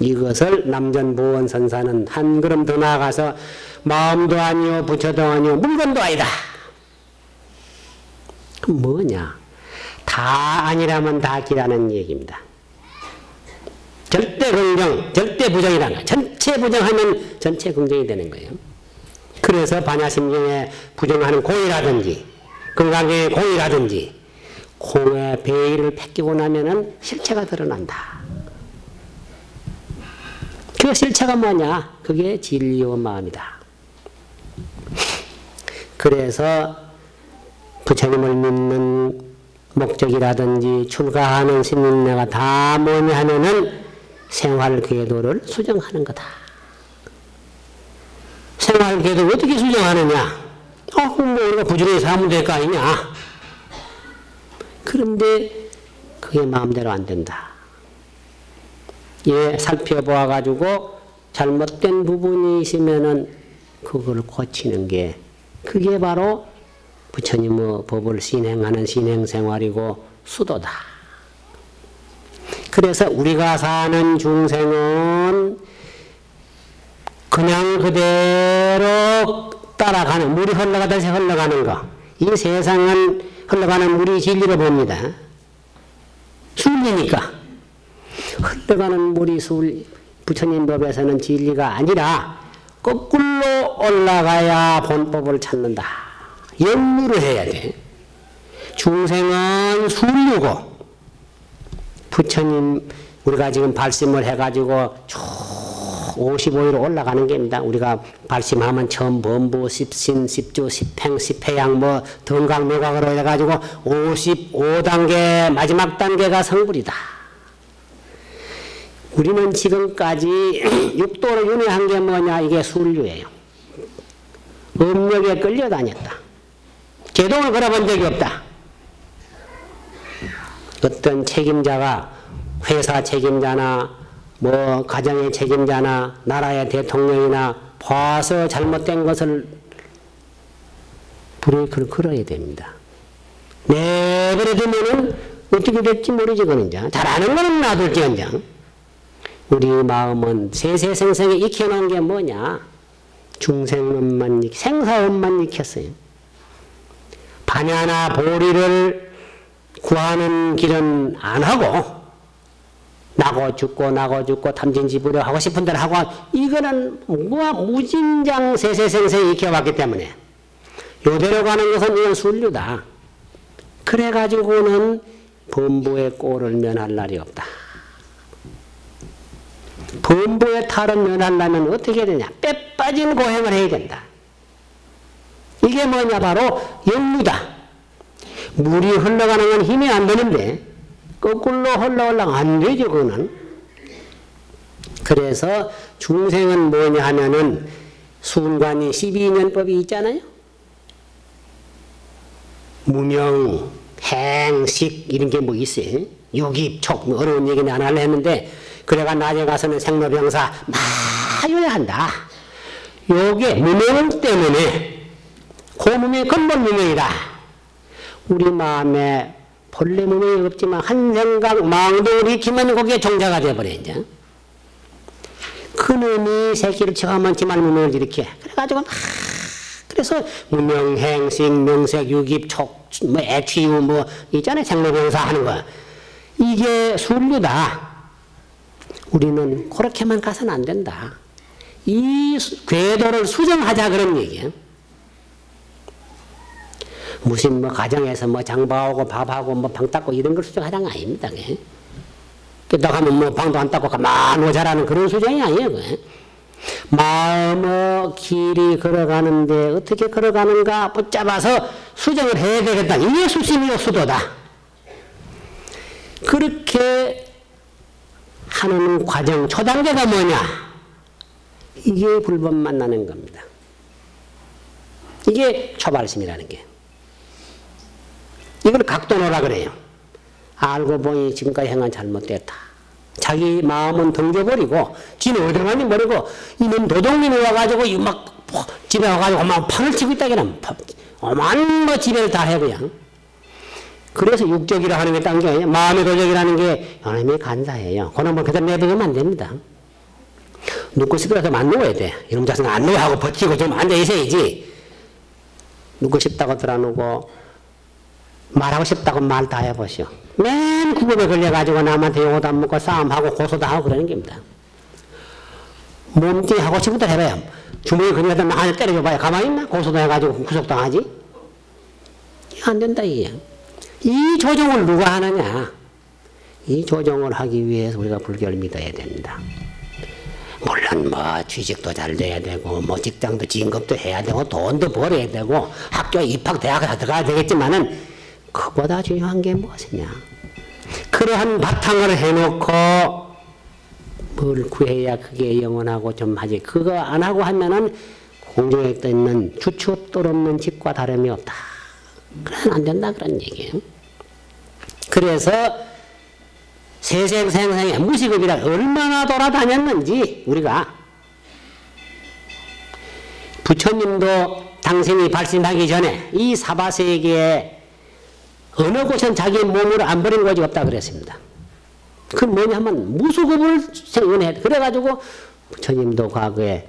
이것을 남전보원 선사는 한 걸음 더 나아가서 마음도 아니요 부처도 아니요 물건도 아니다. 뭐냐? 다 아니라면 다 기라는 얘기입니다. 절대 긍정, 절대 부정이라는. 전체 부정하면 전체 긍정이 되는 거예요. 그래서 반야심경에 부정하는 공이라든지 건강에 공이라든지 공의 배의를 뺏기고 나면은 실체가 드러난다. 그 실체가 뭐냐? 그게 진리의 마음이다. 그래서 부처님을 믿는 목적이라든지 출가하는 신인내가 다 뭐냐 하면은 생활 궤도를 수정하는 거다. 생활 궤도 어떻게 수정하느냐? 어, 뭐 우리가 부지런히 사면 될 거 아니냐? 그런데 그게 마음대로 안 된다. 예, 살펴보아 가지고 잘못된 부분이 있으면은 그걸 고치는 게 그게 바로 부처님의 법을 신행하는 신행 생활이고 수도다. 그래서 우리가 사는 중생은 그냥 그대로 따라가는 물이 흘러가듯이 흘러가는 거. 이 세상은 흘러가는 물이 진리로 봅니다. 술이니까 흘러가는 물이 술 부처님 법에서는 진리가 아니라 거꾸로 올라가야 본법을 찾는다. 역류를 해야 돼. 중생은 술류고 부처님 우리가 지금 발심을 해가지고 쭉 55위로 올라가는 겁니다. 우리가 발심하면 처음 범부, 십신, 십주, 십행, 십회양 뭐 등각, 묘각으로 해가지고 55단계 마지막 단계가 성불이다. 우리는 지금까지 육도를 윤회한 게 뭐냐 이게 술류예요. 음력에 끌려다녔다. 제동을 걸어본 적이 없다. 어떤 책임자가 회사 책임자나 뭐 가정의 책임자나 나라의 대통령이나 봐서 잘못된 것을 브레이크를 걸어야 됩니다. 내버려 두면은 어떻게 될지 모르지 그런자. 잘 아는 거는 놔둘지언정. 우리 마음은 세세생생에 익혀놓은 게 뭐냐? 중생론만 생사원만 익혔어요. 반야나 보리를 구하는 길은 안 하고 나고 죽고 나고 죽고 탐진지부려 하고 싶은 대로 하고 이거는 뭐 무진장 세세생생 익혀왔기 때문에 요대로 가는 것은 이건 순류다. 그래가지고는 범부의 꼴을 면할 날이 없다. 범부의 탈을 면하려면 어떻게 되냐? 빼 빠진 고행을 해야 된다. 이게 뭐냐? 바로 영무다. 물이 흘러가는 건 힘이 안 되는데 거꾸로 흘러올라가 안 되죠, 그거는. 그래서 중생은 뭐냐 하면은 순관이 12년법이 있잖아요. 무명, 행 식 이런 게 뭐 있어요. 유깁,촉 뭐 어려운 얘기는 안 하려 했는데 그래가 낮에 가서는 생로병사 마여야 한다. 요게 무명 때문에 고무명이 근본 무명이다. 우리 마음에 본래 무명이 없지만 한 생각 마음도 익히면 거기에 종자가 돼버려 이제. 그놈이 새끼를 쳐가면 지말 무명을 일으켜. 그래가지고 막 그래서 무명행식 명색 유깁 촉뭐 애취유 뭐 있잖아요 생로병사 하는 거 이게 순류다. 우리는 그렇게만 가서는 안 된다. 이 궤도를 수정하자 그런 얘기예요. 무슨 뭐 가정에서 뭐 장바하고 밥하고 뭐 방 닦고 이런 걸 수정하자는 거 아닙니다. 그다 가면 뭐 방도 안 닦고 가만 오자라는 그런 수정이 아니에요. 그게. 마음의 길이 걸어가는데 어떻게 걸어가는가 붙잡아서 수정을 해야 되겠다. 이게 수심이요 수도다. 그렇게 하는 과정 초단계가 뭐냐? 이게 불법 만나는 겁니다. 이게 초발심이라는 게. 이걸 각도노라 그래요. 알고 보니 지금까지 행한 잘못됐다. 자기 마음은 던져버리고 지는 어디 가니 모르고 이놈 도둑님이 와가지고 막 집에 와가지고 막 판을 치고 있다 그냥 어마한 뭐 집에를 다 해 그냥. 그래서 육적이라 하는 게 딴 게 아니에요. 마음의 도적이라는 게 이놈이 간사해요. 그놈을 뭐 그대로 내버리면 안 됩니다. 눕고 싶더라도 안 누워야 돼. 이놈 자식 안 누워 하고 버티고 좀 앉아 있어야지. 눕고 싶다고 들어누고 말하고 싶다고 말 다 해보시오. 맨 구급에 걸려가지고 남한테 용어도 안 먹고 싸움하고 고소도 하고 그러는 겁니다. 몸뚱이 하고 싶은 대로 해봐요. 주머니 걸려다 나한테 때려줘봐야 가만히 있나? 고소도 해가지고 구속당하지? 안 된다, 이게. 이 조정을 누가 하느냐? 이 조정을 하기 위해서 우리가 불교를 믿어야 된다. 물론 뭐 취직도 잘 돼야 되고 뭐 직장도 진급도 해야 되고 돈도 벌어야 되고 학교 입학 대학에 들어가야 되겠지만은 그보다 중요한 게 무엇이냐? 그러한 바탕을 해놓고 뭘 구해야 그게 영원하고 좀 하지. 그거 안 하고 하면은 공중에 떠 있는 주추도 없는 집과 다름이 없다. 그래서 안 된다 그런 얘기예요. 그래서 세생생생의 무식업이라 얼마나 돌아다녔는지 우리가 부처님도 당신이 발신하기 전에 이 사바세계에 어느 곳은 자기 몸으로 안 버린 곳이 없다 그랬습니다. 그 뭐냐면 무수급을 생각해. 그래가지고 부처님도 과거에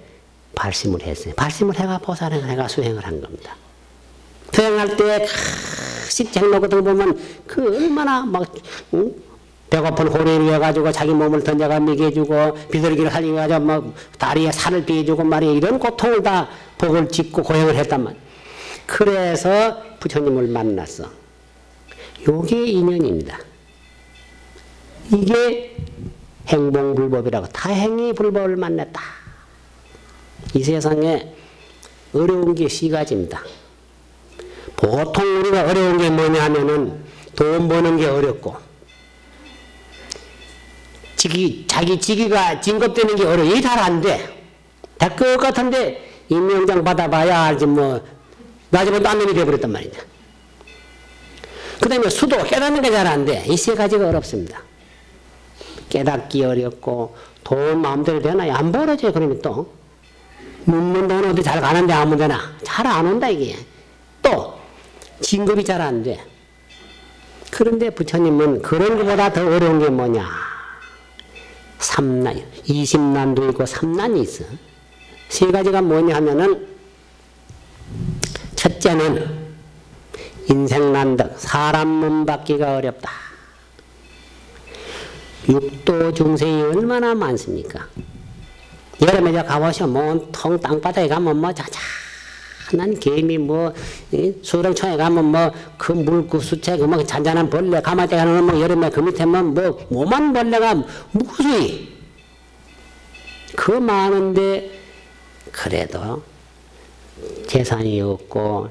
발심을 했어요. 발심을 해가 보살을 해가 수행을 한 겁니다. 수행할 때 같은 거 보면 그 얼마나 막 응? 배고픈 호래를 해가지고 자기 몸을 던져가 먹여주고 비둘기를 살려가지고 막 다리에 살을 빼주고 말이야 이런 고통을 다 복을 짓고 고행을 했단 말. 그래서 부처님을 만났어. 요게 인연입니다. 이게 행봉불법이라고 다행히 불법을 만났다. 이 세상에 어려운 게 시 가지입니다. 보통 우리가 어려운 게 뭐냐 하면은 돈 버는 게 어렵고 지기, 자기 직위가 진급되는 게 어려워. 이게 잘 안 돼. 될것 같은데 임명장 받아봐야 알지 뭐 나중에 딴놈이 돼버렸단 말이죠. 그 다음에 수도 깨닫는 게 잘 안 돼. 이 세 가지가 어렵습니다. 깨닫기 어렵고 돈 마음대로 되나요? 안 벌어져요. 그러면 또. 묻는 돈 어디 잘 가는데 아무 데나. 잘 안 온다 이게. 또 진급이 잘 안 돼. 그런데 부처님은 그런 것보다 더 어려운 게 뭐냐. 삼난, 이십난도 있고 삼난이 있어. 세 가지가 뭐냐 하면은 첫째는 인생난득 사람 몸 받기가 어렵다. 육도 중생이 얼마나 많습니까? 여름에 저 가보시오. 뭐통 땅바닥에 가면 뭐 자자 한 개미 뭐 수렁촌에 가면 뭐 그 물구 수채 그뭐 잔잔한 벌레 가마대 가는 뭐 여름에 그 밑에면 뭐 오만 벌레가 무수히 그 많은데 그래도 재산이 없고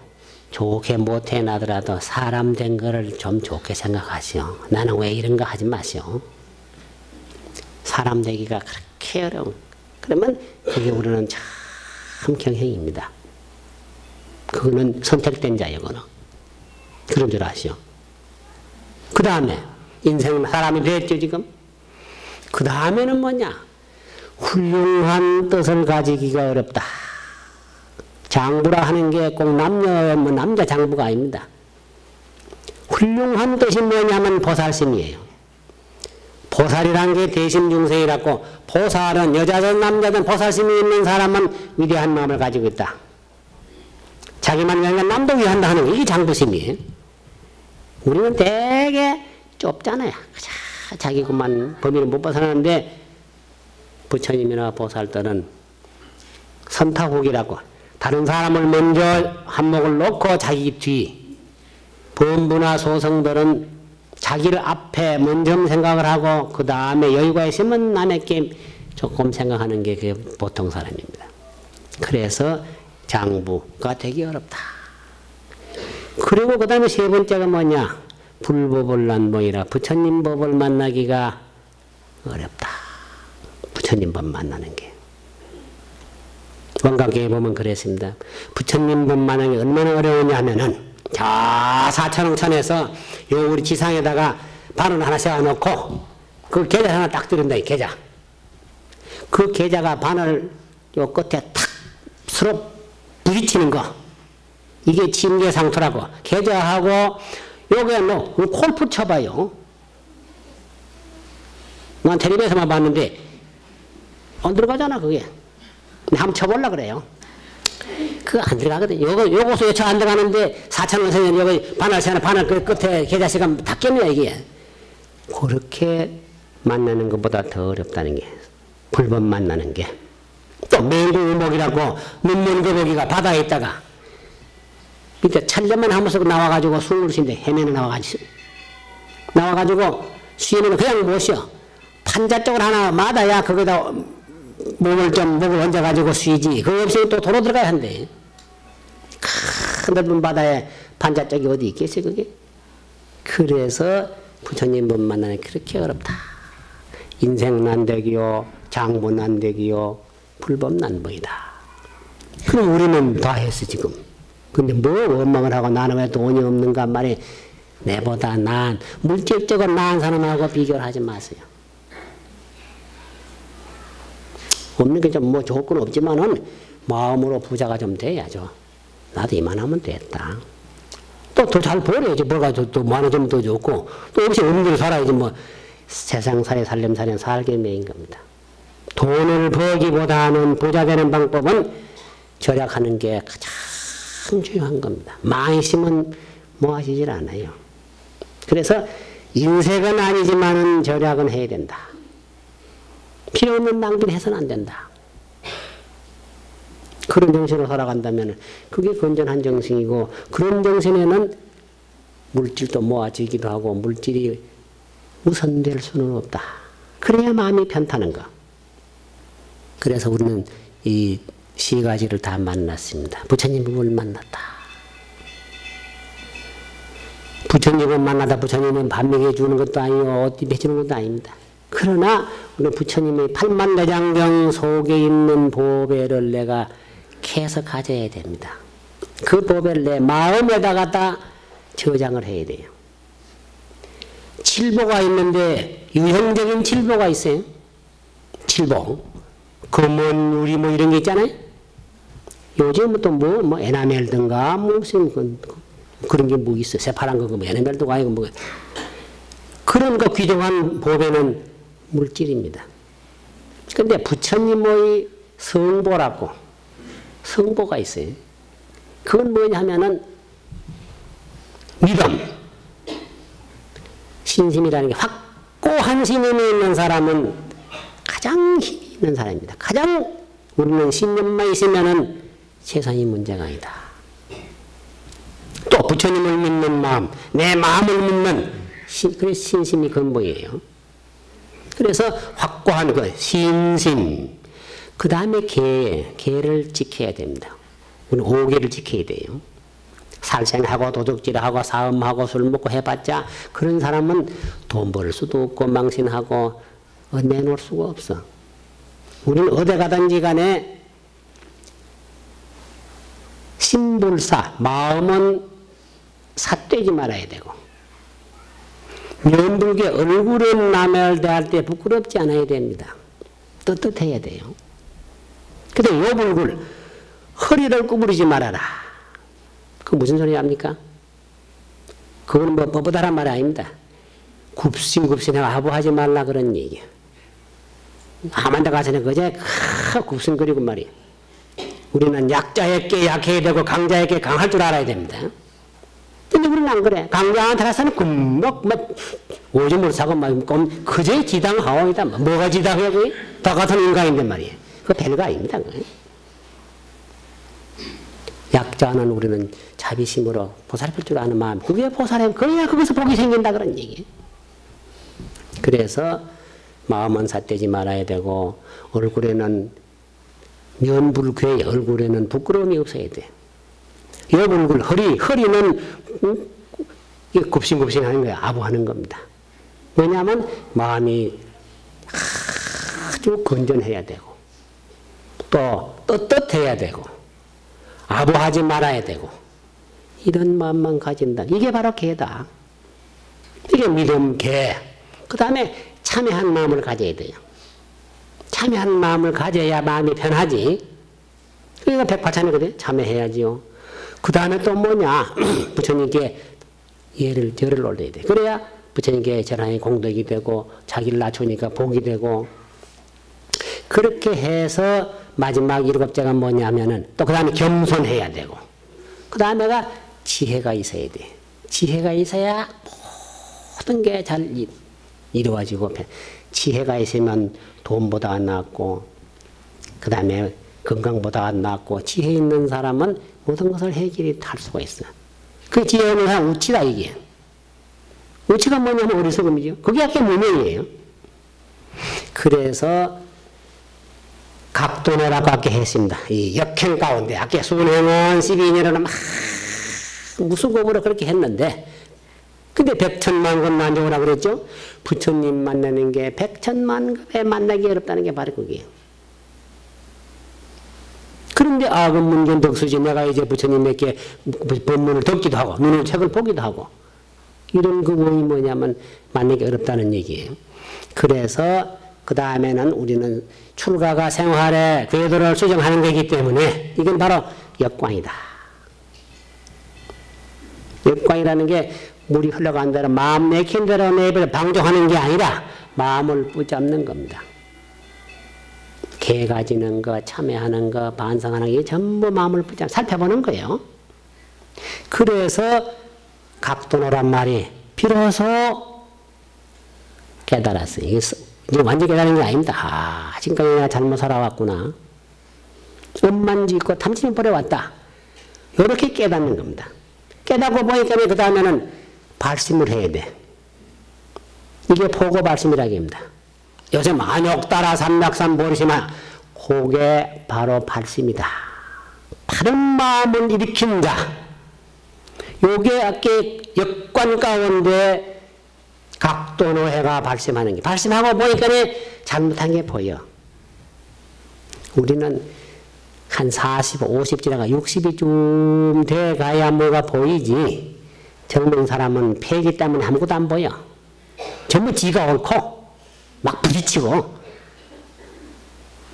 좋게 못해 나더라도 사람 된 거를 좀 좋게 생각하시오. 나는 왜 이런 거 하지 마시오. 사람 되기가 그렇게 어려운. 그러면 그게 우리는 참 경행입니다. 그거는 선택된 자예요, 그는. 그런 줄 아시오. 그 다음에, 인생 사람이 됐죠, 지금? 그 다음에는 뭐냐? 훌륭한 뜻을 가지기가 어렵다. 장부라 하는 게 꼭 남녀, 뭐 남자 장부가 아닙니다. 훌륭한 뜻이 뭐냐면 보살심이에요. 보살이란 게 대심중생이라고 보살은 여자든 남자든 보살심이 있는 사람은 위대한 마음을 가지고 있다. 자기만 위한 남도 위한다 하는 게 장부심이에요. 우리는 되게 좁잖아요. 자기 것만 범위를 못 벗어나는데 부처님이나 보살들은 선타국이라고 다른 사람을 먼저 한몫을 놓고 자기 뒤 범부나 소성들은 자기를 앞에 먼저 생각을 하고 그 다음에 여유가 있으면 남에게 조금 생각하는 게 보통 사람입니다. 그래서 장부가 되기 어렵다. 그리고 그 다음에 세 번째가 뭐냐? 불법을 난봉이라 부처님 법을 만나기가 어렵다. 부처님 법 만나는 게. 원각에 보면 그랬습니다. 부처님 법 만나는 게 얼마나 어려우냐 하면은 저 사천원천에서 요 우리 지상에다가 바늘 하나 세워놓고 그 계좌 하나 딱 들은다 이 계좌. 그 계좌가 바늘 요 끝에 탁 서로 부딪히는 거. 이게 침계상토라고. 계좌하고 요게 뭐 콜프 쳐봐요. 난 텔레비에서만 봤는데 안 들어가잖아 그게. 한번 쳐볼라 그래요. 그거 안 들어가거든. 요거, 요거서 요청 안 들어가는데, 4천원 세면 여기 바늘 세나 바늘 그 끝에 계좌시간 다 깼네, 이게. 그렇게 만나는 것보다 더 어렵다는 게. 불법 만나는 게. 또 맹구의목이라고 눈먼 거북이가 바다에 있다가 밑에 찰려만 하면서 나와가지고 숨을 쉰데 헤매는 나와가지고 나와가지고 쉬는 그냥 못 쉬어. 판자 쪽을 하나 마다야 거기다 몸을 좀 목을 얹어가지고 쉬지. 그거 없이 또 도로 들어가야 한대. 큰 넓은 바다에 반자쪽이 어디 있겠어요, 그게? 그래서 부처님 못 만나는 그렇게 어렵다. 인생 난대기요, 장모 난대기요, 불법 난봉이다. 그럼 우리는 다 했어, 지금. 근데 뭘 원망을 하고 나는 왜 돈이 없는가 말이 내보다 나은, 물질적으로 나은 사람하고 비교를 하지 마세요. 없는 게 좀뭐 좋을 건 없지만은 마음으로 부자가 좀 돼야죠. 나도 이만하면 됐다. 또 더 잘 벌어야지. 뭐가 또 많아지면 더 좋고 또 없이 없는 대로 살아야지 뭐 세상 살이 살림살이 살게 매인 겁니다. 돈을 벌기보다는 부자 되는 방법은 절약하는 게 가장 중요한 겁니다. 있으면 뭐 하시질 않아요. 그래서 인색은 아니지만은 절약은 해야 된다. 필요 없는 낭비를 해서는 안 된다. 그런 정신으로 살아간다면 그게 건전한 정신이고 그런 정신에는 물질도 모아지기도 하고 물질이 우선될 수는 없다. 그래야 마음이 편타는 거. 그래서 우리는 이 세 가지를 다 만났습니다. 부처님을 만났다. 부처님을 만나다 부처님은 밥 먹여 주는 것도 아니고 어디 해주는 것도 아닙니다. 그러나 우리 부처님의 팔만대장경 속에 있는 보배를 내가 캐서 가져야 됩니다. 그 보배를 내 마음에다가 다 저장을 해야 돼요. 칠보가 있는데 유형적인 칠보가 있어요. 칠보. 금은, 유리 뭐 이런 게 있잖아요. 요즘은 또 뭐, 뭐 에나멜든가 뭐 무슨 그, 그런 게 뭐 있어. 새파란 거, 뭐 에나멜도 아니고 뭐. 그런 거 귀중한 보배는 물질입니다. 근데 부처님의 성보라고 성보가 있어요. 그건 뭐냐 하면은 믿음. 신심이라는 게확 확고한 신념이 있는 사람은 가장 힘이 있는 사람입니다. 가장 우리는 신념만 있으면은 세상이 문제가 아니다. 또 부처님을 믿는 마음, 내 마음을 믿는 신, 그 신심이 근본이에요. 그래서 확고한 그 신심, 그 다음에 계, 계를 지켜야 됩니다. 우리 오계를 지켜야 돼요. 살생하고 도둑질하고 싸움하고 술 먹고 해봤자 그런 사람은 돈 벌 수도 없고 망신하고 내놓을 수가 없어. 우리는 어디 가든지 간에 신불사, 마음은 삿되지 말아야 되고 면불게 얼굴에 남을 대할 때 부끄럽지 않아야 됩니다. 떳떳해야 돼요. 근데 요불굴 허리를 구부리지 말아라. 그 무슨 소리 합니까? 그건 뭐 뻣뻣하란 말 아닙니다. 굽신굽신하고 아부하지 말라 그런 얘기야. 아만데 가서는 그제 굽신거리고 말이야. 우리는 약자에게 약해야 되고 강자에게 강할 줄 알아야 됩니다. 근데 우리는 안 그래. 강자한테 가서는 금방 막 오줌을 싸고 막 그제 지당하오이다. 뭐가 지당해 그게? 다 같은 인간인데 말이에요. 그 별거 아닙니다. 약자는 우리는 자비심으로 보살필 줄 아는 마음. 그게 보살해. 그래야 거기서 복이 생긴다 그런 얘기. 그래서 마음은 삿대지 말아야 되고 얼굴에는 면불괴 얼굴에는 부끄러움이 없어야 돼. 여불굴 허리 허리는 음, 굽신굽신하는 거야. 아부하는 겁니다. 왜냐하면 마음이 아주 건전해야 되고 또 떳떳해야 되고 아부하지 말아야 되고 이런 마음만 가진다. 이게 바로 개다. 이게 믿음 개. 그 다음에 참여한 마음을 가져야 돼요. 참여한 마음을 가져야 마음이 편하지. 그러니까 백파찬이거든. 참여해야지요. 그 다음에 또 뭐냐. 부처님께 예를, 절을 올려야 돼. 그래야 부처님께 절하니 공덕이 되고, 자기를 낮추니까 복이 되고, 그렇게 해서 마지막 일곱째가 뭐냐면은 또 그 다음에 겸손해야 되고, 그 다음에가 지혜가 있어야 돼. 지혜가 있어야 모든 게 잘 이루어지고 지혜가 있으면 돈보다 안 낫고 그 다음에 건강보다 안 낫고 지혜 있는 사람은 모든 것을 해결이 할 수가 있어. 그 지혜는 그냥 우치다 이게. 우치가 뭐냐면 어리석음이죠. 그게 아까 무명이에요. 그래서 각도내라고 아까 했습니다. 이 역행 가운데 아까 순행은 12년을 막 무슨 공으로 그렇게 했는데 근데 백천만 건 만족을 그랬죠? 부처님 만나는 게 백천만 급에 만나기 어렵다는 게 바로 그게요. 그런데 아, 그 문견 덕수지 내가 이제 부처님에게 법문을 듣기도 하고 눈을 책을 보기도 하고 이런 그 원이 뭐냐면 만나기 어렵다는 얘기예요. 그래서 그 다음에는 우리는 출가가 생활에 궤도를 수정하는 거기 때문에 이건 바로 역광이다. 역광이라는 게 물이 흘러간 대로 마음 내킨 대로 내버려 방종하는 게 아니라 마음을 붙잡는 겁니다. 개 가지는 거, 참여하는 거, 반성하는 게 전부 마음을 붙잡 살펴보는 거예요. 그래서 각도노란 말이 비로소 깨달았어요. 이게 완전 깨달은 게 아닙니다. 아, 지금까지 내가 잘못 살아왔구나. 엄만 짓고 탐심이 버려왔다. 이렇게 깨닫는 겁니다. 깨닫고 보니까 그 다음에는 발심을 해야 돼. 이게 포고 발심이라고 합니다. 요새 만욕 따라 삼맥삼 보시마 그게 바로 발심이다. 바른 마음을 일으킨 자. 요게 아까 역관 가운데 각도노해가 발심하는 게 발심하고 보니까 잘못한 게 보여. 우리는 한 40, 50 지나가 60이 좀 돼가야 뭐가 보이지. 젊은 사람은 폐기 때문에 아무것도 안 보여. 전부 지가 옳고 막 부딪히고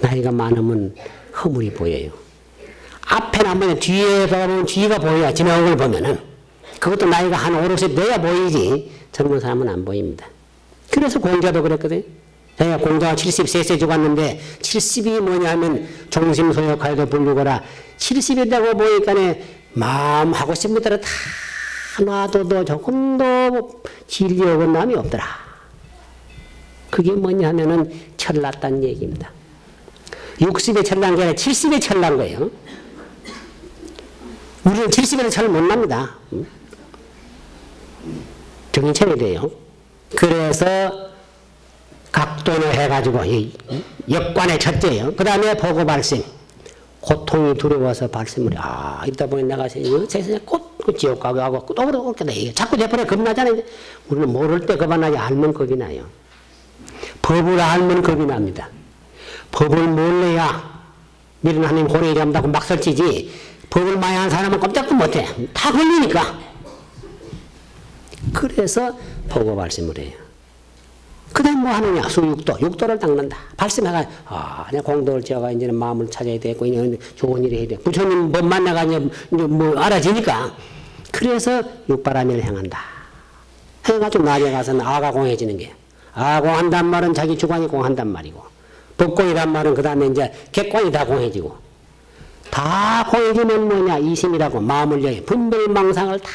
나이가 많으면 허물이 보여요. 앞에 안 보면 뒤에 보면 뒤가 보여. 지나온 걸 보면은 그것도 나이가 한 5, 60 돼야 보이지 젊은 사람은 안 보입니다. 그래서 공자도 그랬거든. 제가 공자가 73세 죽었는데 70이 뭐냐 하면 종심소역하여도 불르거라 70이 되고 보니까 마음 하고 싶은 대로 다 하나도 더 조금도 진리하고 남이 없더라. 그게 뭐냐 하면은 철났다는 얘기입니다. 60에 철난 게 아니라 70에 철난 거예요. 우리는 70에는 철못 납니다. 정신 차려야 돼요. 그래서 각도를 해가지고 역관의 첫째요. 그 다음에 보고 발심. 고통이 두려워서 발심을 아 이러다 보니 내가 세상에 꼭그 지옥 가고 하고 또 그렇게 돼. 자꾸 내버려 겁나잖아요. 우리는 모를 때 겁안 나지 알면 겁이 나요. 법을 알면 겁이 납니다. 법을 몰라야 미련 하나님 고래 잡는다고 막 설치지 법을 많이 한 사람은 꼼짝도 못해. 다 걸리니까. 그래서 보고 발심을 해요. 그 다음 뭐 하느냐? 수육도. 육도를 닦는다. 발심해가, 아, 내 공덕을 지어가 이제는 마음을 찾아야 되고, 이제 좋은 일을 해야 돼. 부처님 법 만나가 이제 뭐 알아지니까. 그래서 육바라밀을 행한다. 해가지고 낮에 가서는 아가 공해지는 게. 아공한단 말은 자기 주관이 공한단 말이고. 법공이란 말은 그 다음에 이제 객관이 다 공해지고. 다 공해지면 뭐냐? 이심이라고 마음을 여해. 분별망상을 다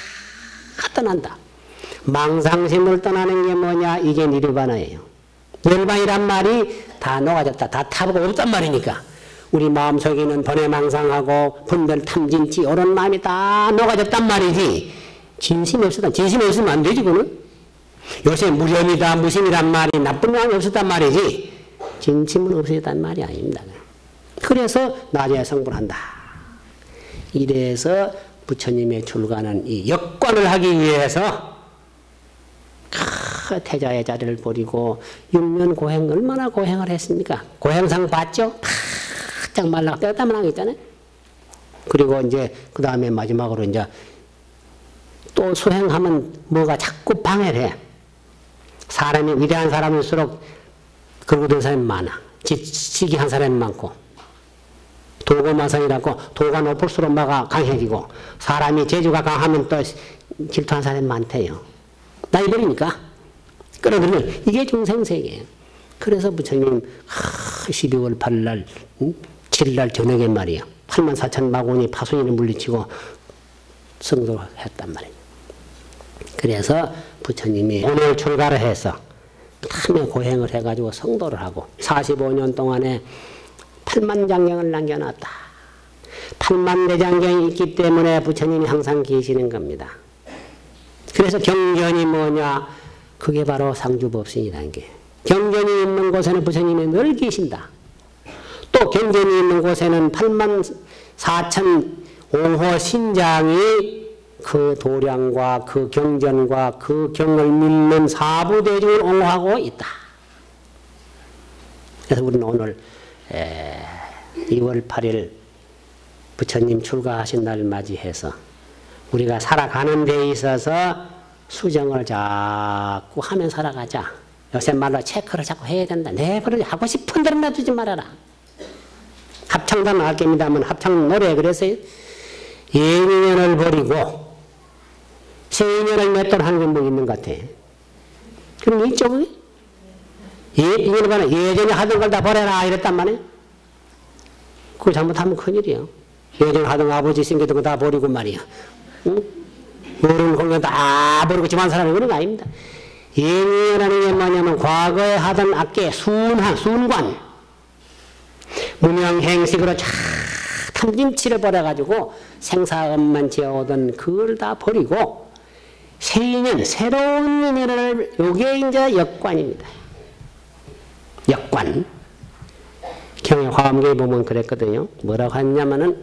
떠난다. 망상심을 떠나는 게 뭐냐? 이게 니르바나예요. 열반이란 말이 다 녹아졌다. 다 타보고 없단 말이니까. 우리 마음속에 는 번외망상하고 분별 탐진치 이런 마음이 다 녹아졌단 말이지. 진심이 없었다. 진심이 없으면 안 되지 그는. 요새 무념이다 무심이란 말이 나쁜 마음이 없었단 말이지. 진심은 없었단 말이 아닙니다. 그래서 낮에 성불한다. 이래서 부처님의 출가는 이 역관을 하기 위해서 그 태자의 자리를 버리고 6년 고행 얼마나 고행을 했습니까? 고행상 봤죠? 바짝 말라 뼈다만 있잖아요. 그리고 이제 그 다음에 마지막으로 이제 또 수행하면 뭐가 자꾸 방해를 해. 사람이 위대한 사람일수록 그러고 된 사람이 많아. 지치기 한 사람이 많고. 도고마성이라고 도가 높을수록 마가 강해지고 사람이 재주가 강하면 또 질투한 사람이 많대요. 나이 버리니까. 끌어들이면 이게 중생세계예요. 그래서 부처님 12월 8일 7일 저녁에 말이에요. 8만 4천 마군이 파순이를 물리치고 성도를 했단 말이에요. 그래서 부처님이 오늘 출가를 해서 탐에 고행을 해가지고 성도를 하고 45년 동안에 8만 장경을 남겨놨다. 8만 대장경이 있기 때문에 부처님이 항상 계시는 겁니다. 그래서 경전이 뭐냐? 그게 바로 상주법신이라는 게. 경전이 있는 곳에는 부처님이 늘 계신다. 또 경전이 있는 곳에는 8만 4천 옹호 신장이 그 도량과 그 경전과 그 경을 믿는 사부대중을 옹호하고 있다. 그래서 우리는 오늘 2월 8일 부처님 출가하신 날 맞이해서 우리가 살아가는 데 있어서 수정을 자꾸 하면 살아가자. 요새 말로 체크를 자꾸 해야 된다. 내버려 하고 싶은 대로 놔두지 말아라. 합창단 나갈 겁니다만 합창 노래 그래서 예인년을 버리고 세인년을 맺도록 하는 게뭐 있는 것 같아. 그럼 그게? 예, 이거는 봐 예전에 하던 걸 다 버려라 이랬단 말이에요. 그거 잘못하면 큰일이에요. 예전에 하던 아버지 생기던 거 다 버리고 말이야. 응? 모르는 공연 다 버리고 집안 사람이 그런 거 아닙니다. 예민이라는 게 뭐냐면 과거에 하던 악계 순한, 순관, 무명행식으로 쫙 탐진치를 버려가지고 생사업만 지어오던 그걸 다 버리고 새 인연, 새로운 인연을 요게 이제 역관입니다. 역관. 경에 화엄경에 보면 그랬거든요. 뭐라고 했냐면은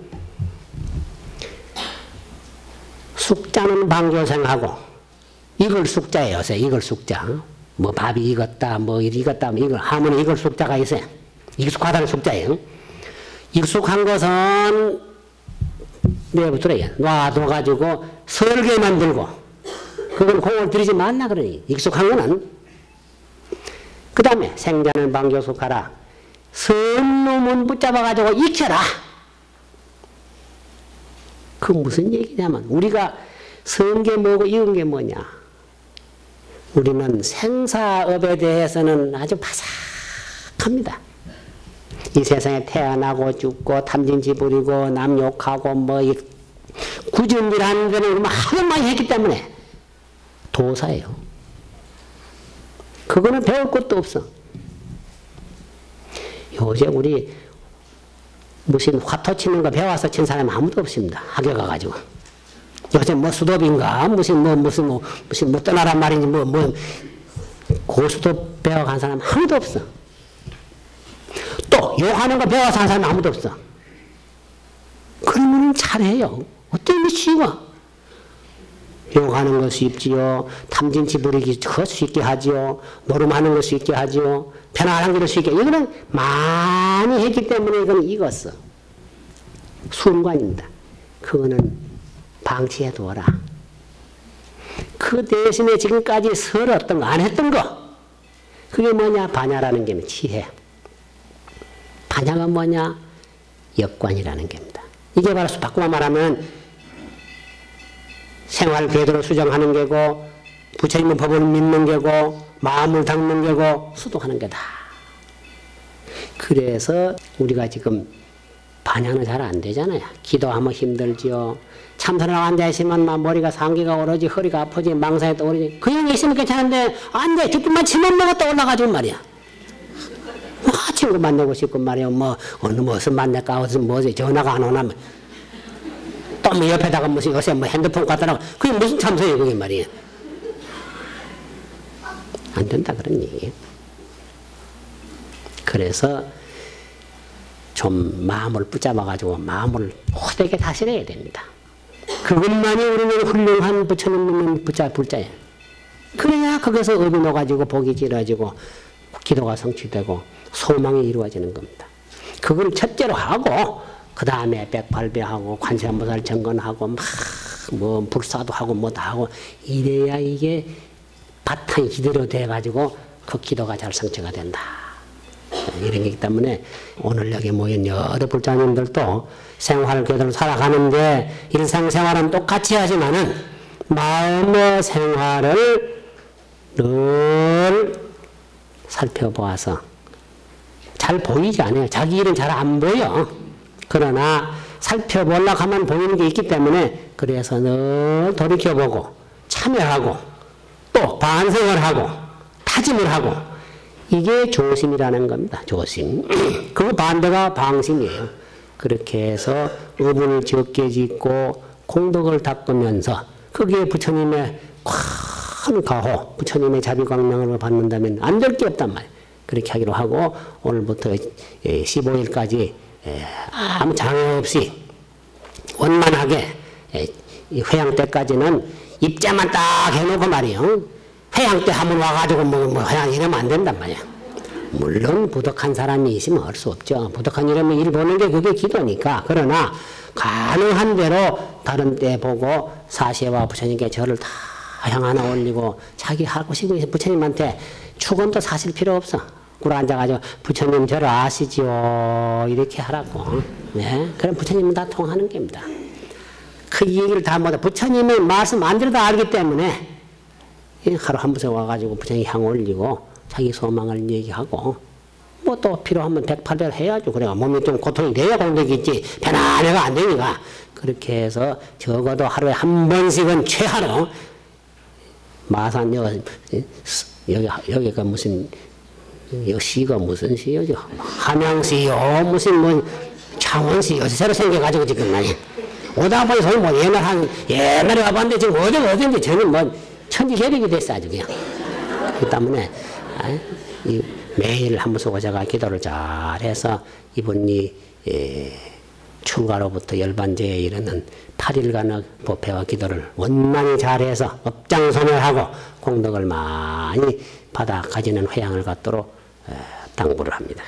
숙자는 방조생하고 이걸 숙자예요. 이걸 숙자. 뭐 밥이 익었다, 뭐 익었다, 뭐 이걸 하면 이걸 숙자가 있어요. 익숙하다는 숙자예요. 익숙한 것은 내부터래요. 놔둬가지고 설계 만들고 그건 공을 들이지 말라 그러니 익숙한 거는 그 다음에 생자는 방조숙하라 선놈은 붙잡아가지고 익혀라 그 무슨 얘기냐면 우리가 성게 뭐고 이은 게 뭐냐? 우리는 생사업에 대해서는 아주 바삭합니다. 이 세상에 태어나고 죽고 탐진지 부리고 남 욕하고 뭐 구준질하는 거는 하도 많이 했기 때문에 도사예요. 그거는 배울 것도 없어. 요새 우리 무슨 화토 치는 거 배워서 친 사람 아무도 없습니다. 학교 가가지고. 요새 뭐 수도비인가 무슨 뭐 무슨 뭐 무슨 뭐 떠나란 말인지 뭐 뭐 고수도 배워간 사람 아무도 없어. 또 욕하는 거 배워서 한 사람 아무도 없어. 그러면 잘해요. 게 쉬워? 욕하는 거 쉽지요. 탐진치 부리기 그 쉽게 하지요. 노름하는 거 쉽게 하지요. 편안한 것도 쉽게. 이거는 많이 했기 때문에 이건 익었어. 순관입니다. 그거는 방치해 두어라. 그 대신에 지금까지 설었던 거, 안 했던 거. 그게 뭐냐? 반야라는 게 지혜. 반야가 뭐냐? 역관이라는 겁니다. 이게 바로 바꾸어 말하면 생활 궤도를 수정하는 게고 부처 님의 법을 믿는 게고 마음을 닦는 게고 수도하는 게다. 그래서 우리가 지금 반향은 잘 안 되잖아요. 기도하면 힘들지요. 참선하고 앉아있으면 막 머리가 상기가 오르지 허리가 아프지 망상에 떠오르지 그냥 있으면 괜찮은데 안 돼. 뒷불만 치면 뭐가 떠올라가지고 말이야. 아, 친구 만나고 싶고 말이야. 뭐 어느 무슨 만날까 어디 뭐지 전화가 안 오나 또뭐 옆에다가 무슨 요새 뭐 핸드폰 갖다 놔 그게 무슨 참선이에요 그게 말이야. 안 된다 그런 얘기예요. 그래서 좀 마음을 붙잡아가지고 마음을 호되게 다스려야 됩니다. 그것만이 우리는 훌륭한 부처님을 붙잡을 자예요. 그래야 거기서 업이 녹아지고 복이 길어지고 기도가 성취되고 소망이 이루어지는 겁니다. 그걸 첫째로 하고 그 다음에 백팔배하고 관세음보살 정건하고 막 뭐 불사도 하고 뭐다 하고 이래야 이게 바탕이 기대로 돼가지고 그 기도가 잘 성취가 된다. 이런 거기 때문에 오늘 여기 모인 여러 불자님들도 생활 궤도를 살아가는데 일상생활은 똑같이 하지만은 마음의 생활을 늘 살펴보아서 잘 보이지 않아요. 자기 일은 잘 안 보여. 그러나 살펴보려고 하면 보이는 게 있기 때문에 그래서 늘 돌이켜보고 참여하고 또 반성을 하고 타짐을 하고 이게 조심이라는 겁니다. 조심. 그 반대가 방심이에요. 그렇게 해서 의분을 적게 짓고 공덕을 닦으면서 거기에 부처님의 큰 가호, 부처님의 자비광명을 받는다면 안 될 게 없단 말이에요. 그렇게 하기로 하고 오늘부터 15일까지 아무 장애 없이 원만하게 회양 때까지는 입자만 딱 해놓고 말이요. 회양 때 한번 와가지고 뭐, 뭐 회양 이러면 안 된단 말이야. 물론 부덕한 사람이 있으면 할 수 없죠. 부덕한 이러면 일 보는 게 그게 기도니까. 그러나 가능한 대로 다른 때 보고 사시와 부처님께 절을 다 향하나 올리고 자기 하고 싶은 부처님한테 축원도 사실 필요 없어. 꿇어 앉아가지고 부처님 저를 아시지요 이렇게 하라고 네 그럼 부처님은 다 통하는 겁니다 그 얘기를 다 못해 부처님의 말씀 안 들어도 알기 때문에 하루 한 번씩 와가지고 부처님 향 올리고 자기 소망을 얘기하고 뭐 또 필요하면 백팔배를 해야죠. 그래가 몸이 좀 고통이 돼야 공덕이지. 편안해가 안 되니까. 그렇게 해서 적어도 하루에 한 번씩은 최하로 마산 여기 여기 여기가 무슨 이 시가 무슨 시여죠? 함양시요, 무슨 뭐 창원시 요, 새로 생겨가지고 지금 말이야. 오다 보니 소리 뭐 옛날 한, 옛날에 와봤는데 지금 어디 어딘지 저는 뭐 천지개력이 됐어 아주 그냥. 그 때문에, 아, 이 매일 한 번씩 오자가 기도를 잘해서 이분이, 예, 출가로부터 열반제에 이르는 8일간의 법회와 기도를 원만히 잘해서 업장소멸하고 공덕을 많이 받아 가지는 회양을 갖도록 당부를 합니다.